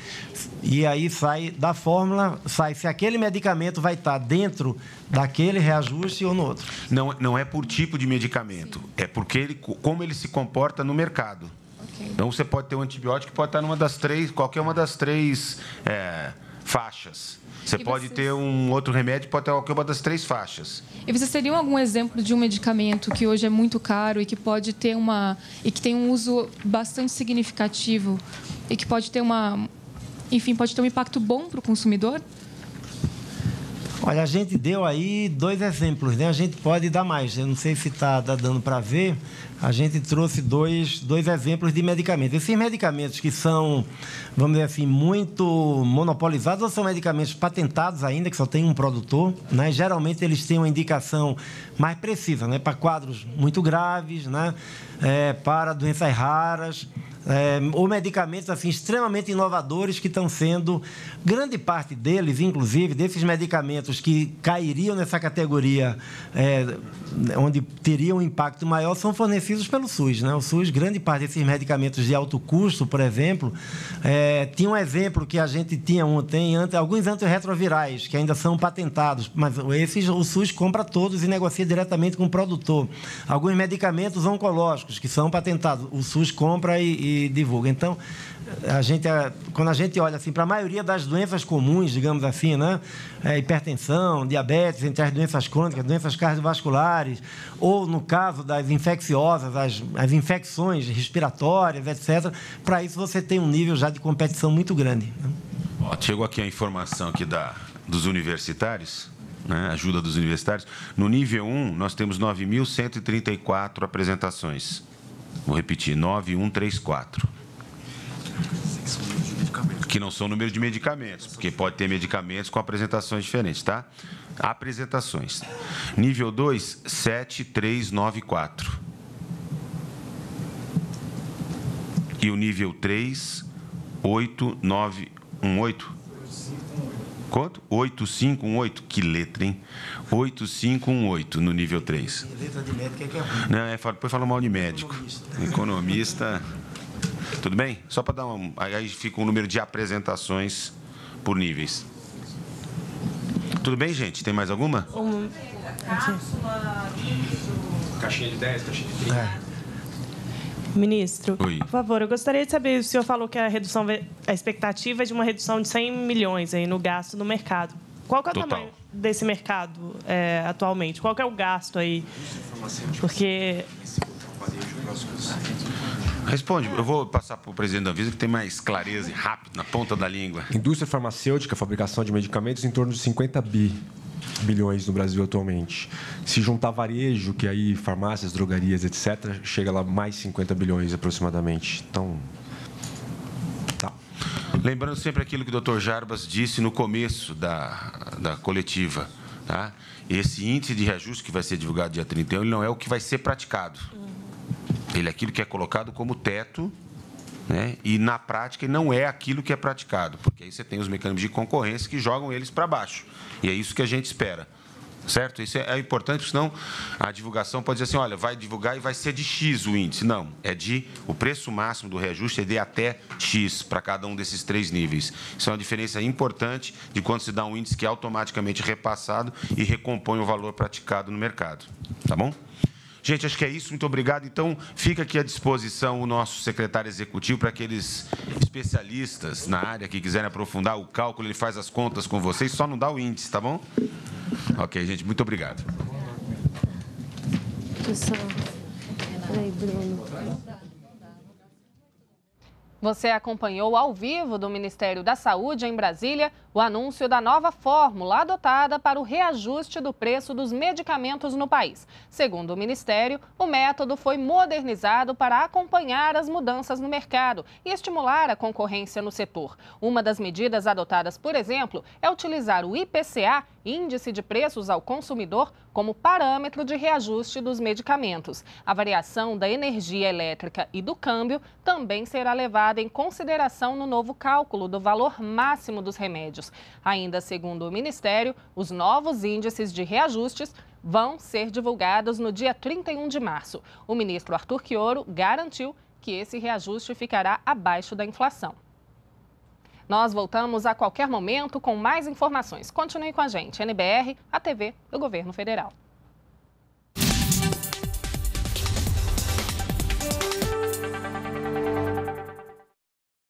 Speaker 3: E aí sai da fórmula, sai se aquele medicamento vai estar dentro daquele reajuste ou no outro.
Speaker 2: Não, não é por tipo de medicamento, é porque ele, como ele se comporta no mercado. Então você pode ter um antibiótico que pode estar numa das três, qualquer uma das três é, faixas. Você e pode vocês... ter um outro remédio, pode ter qualquer uma das três faixas.
Speaker 10: E vocês teriam algum exemplo de um medicamento que hoje é muito caro e que pode ter uma e que tem um uso bastante significativo e que pode ter uma, enfim, pode ter um impacto bom para o consumidor?
Speaker 3: Olha, a gente deu aí dois exemplos, né? A gente pode dar mais. Eu não sei se está dando para ver. A gente trouxe dois, dois exemplos de medicamentos. Esses medicamentos que são, vamos dizer assim, muito monopolizados ou são medicamentos patentados ainda, que só tem um produtor, né? Geralmente eles têm uma indicação mais precisa, né? Para quadros muito graves, né? É, para doenças raras é, ou medicamentos assim extremamente inovadores que estão sendo grande parte deles, inclusive desses medicamentos que cairiam nessa categoria é, onde teriam um impacto maior, são fornecidos pelo SUS, né? O SUS, grande parte desses medicamentos de alto custo, por exemplo, é, tinha um exemplo que a gente tinha um, tem alguns antirretrovirais que ainda são patentados, mas esses o SUS compra todos e negocia diretamente com o produtor. Alguns medicamentos oncológicos que são patentados, o SUS compra e, divulga. Então, a gente, quando a gente olha assim, para a maioria das doenças comuns, digamos assim, né? É, hipertensão, diabetes, entre as doenças crônicas, doenças cardiovasculares, ou no caso das infecciosas, as, as infecções respiratórias, etc., para isso você tem um nível já de competição muito grande. Né?
Speaker 2: Chegou aqui a informação aqui da, dos universitários. Né, ajuda dos universitários. No nível 1, nós temos 9.134 apresentações Vou repetir, 9134. Que não são números de medicamentos, porque pode ter medicamentos com apresentações diferentes, tá? Apresentações. Nível 2, 7394. E o nível 3, 8918. Quanto? 8518. Que letra, hein? 8518 no nível 3. Letra de médico é que é ruim. Não, é, depois fala mal de médico. Economista. Economista. Tudo bem? Só para dar um. Aí fica o um número de apresentações por níveis. Tudo bem, gente? Tem mais alguma? Um...
Speaker 11: Cápsula, Caixinha de 10, caixinha de 30. É. Ministro, Oi. por favor, eu gostaria de saber, o senhor falou que a redução, a expectativa é de uma redução de 100 milhões aí no gasto no mercado. Qual é o Total. tamanho desse mercado é, atualmente? Qual é o gasto aí? Porque...
Speaker 2: Responde, eu vou passar para o presidente da Anvisa, que tem mais clareza e rápido na ponta da língua.
Speaker 5: Indústria farmacêutica, fabricação de medicamentos, em torno de 50 bi bilhões no Brasil atualmente. Se juntar varejo, que aí farmácias, drogarias, etc., chega lá mais 50 bilhões aproximadamente. Então,
Speaker 2: tá. Lembrando sempre aquilo que o Dr. Jarbas disse no começo da, da coletiva. Tá? Esse índice de reajuste que vai ser divulgado dia 31, ele não é o que vai ser praticado. Ele é aquilo que é colocado como teto né? E na prática não é aquilo que é praticado, porque aí você tem os mecanismos de concorrência que jogam eles para baixo. E é isso que a gente espera. Certo? Isso é, é importante, senão a divulgação pode dizer assim: olha, vai divulgar e vai ser de X o índice. Não, é de. O preço máximo do reajuste é de até X para cada um desses três níveis. Isso é uma diferença importante de quando se dá um índice que é automaticamente repassado e recompõe o valor praticado no mercado. Tá bom? Gente, acho que é isso. Muito obrigado. Então, fica aqui à disposição o nosso secretário executivo para aqueles especialistas na área que quiserem aprofundar o cálculo. Ele faz as contas com vocês, só não dá o índice, tá bom? Ok, gente. Muito obrigado.
Speaker 1: Você acompanhou ao vivo do Ministério da Saúde em Brasília o anúncio da nova fórmula adotada para o reajuste do preço dos medicamentos no país. Segundo o Ministério, o método foi modernizado para acompanhar as mudanças no mercado e estimular a concorrência no setor. Uma das medidas adotadas, por exemplo, é utilizar o IPCA, Índice de Preços ao Consumidor, como parâmetro de reajuste dos medicamentos. A variação da energia elétrica e do câmbio também será levada em consideração no novo cálculo do valor máximo dos remédios. Ainda segundo o Ministério, os novos índices de reajustes vão ser divulgados no dia 31 de março. O ministro Arthur Quioro garantiu que esse reajuste ficará abaixo da inflação. Nós voltamos a qualquer momento com mais informações. Continue com a gente, NBR, a TV do Governo Federal.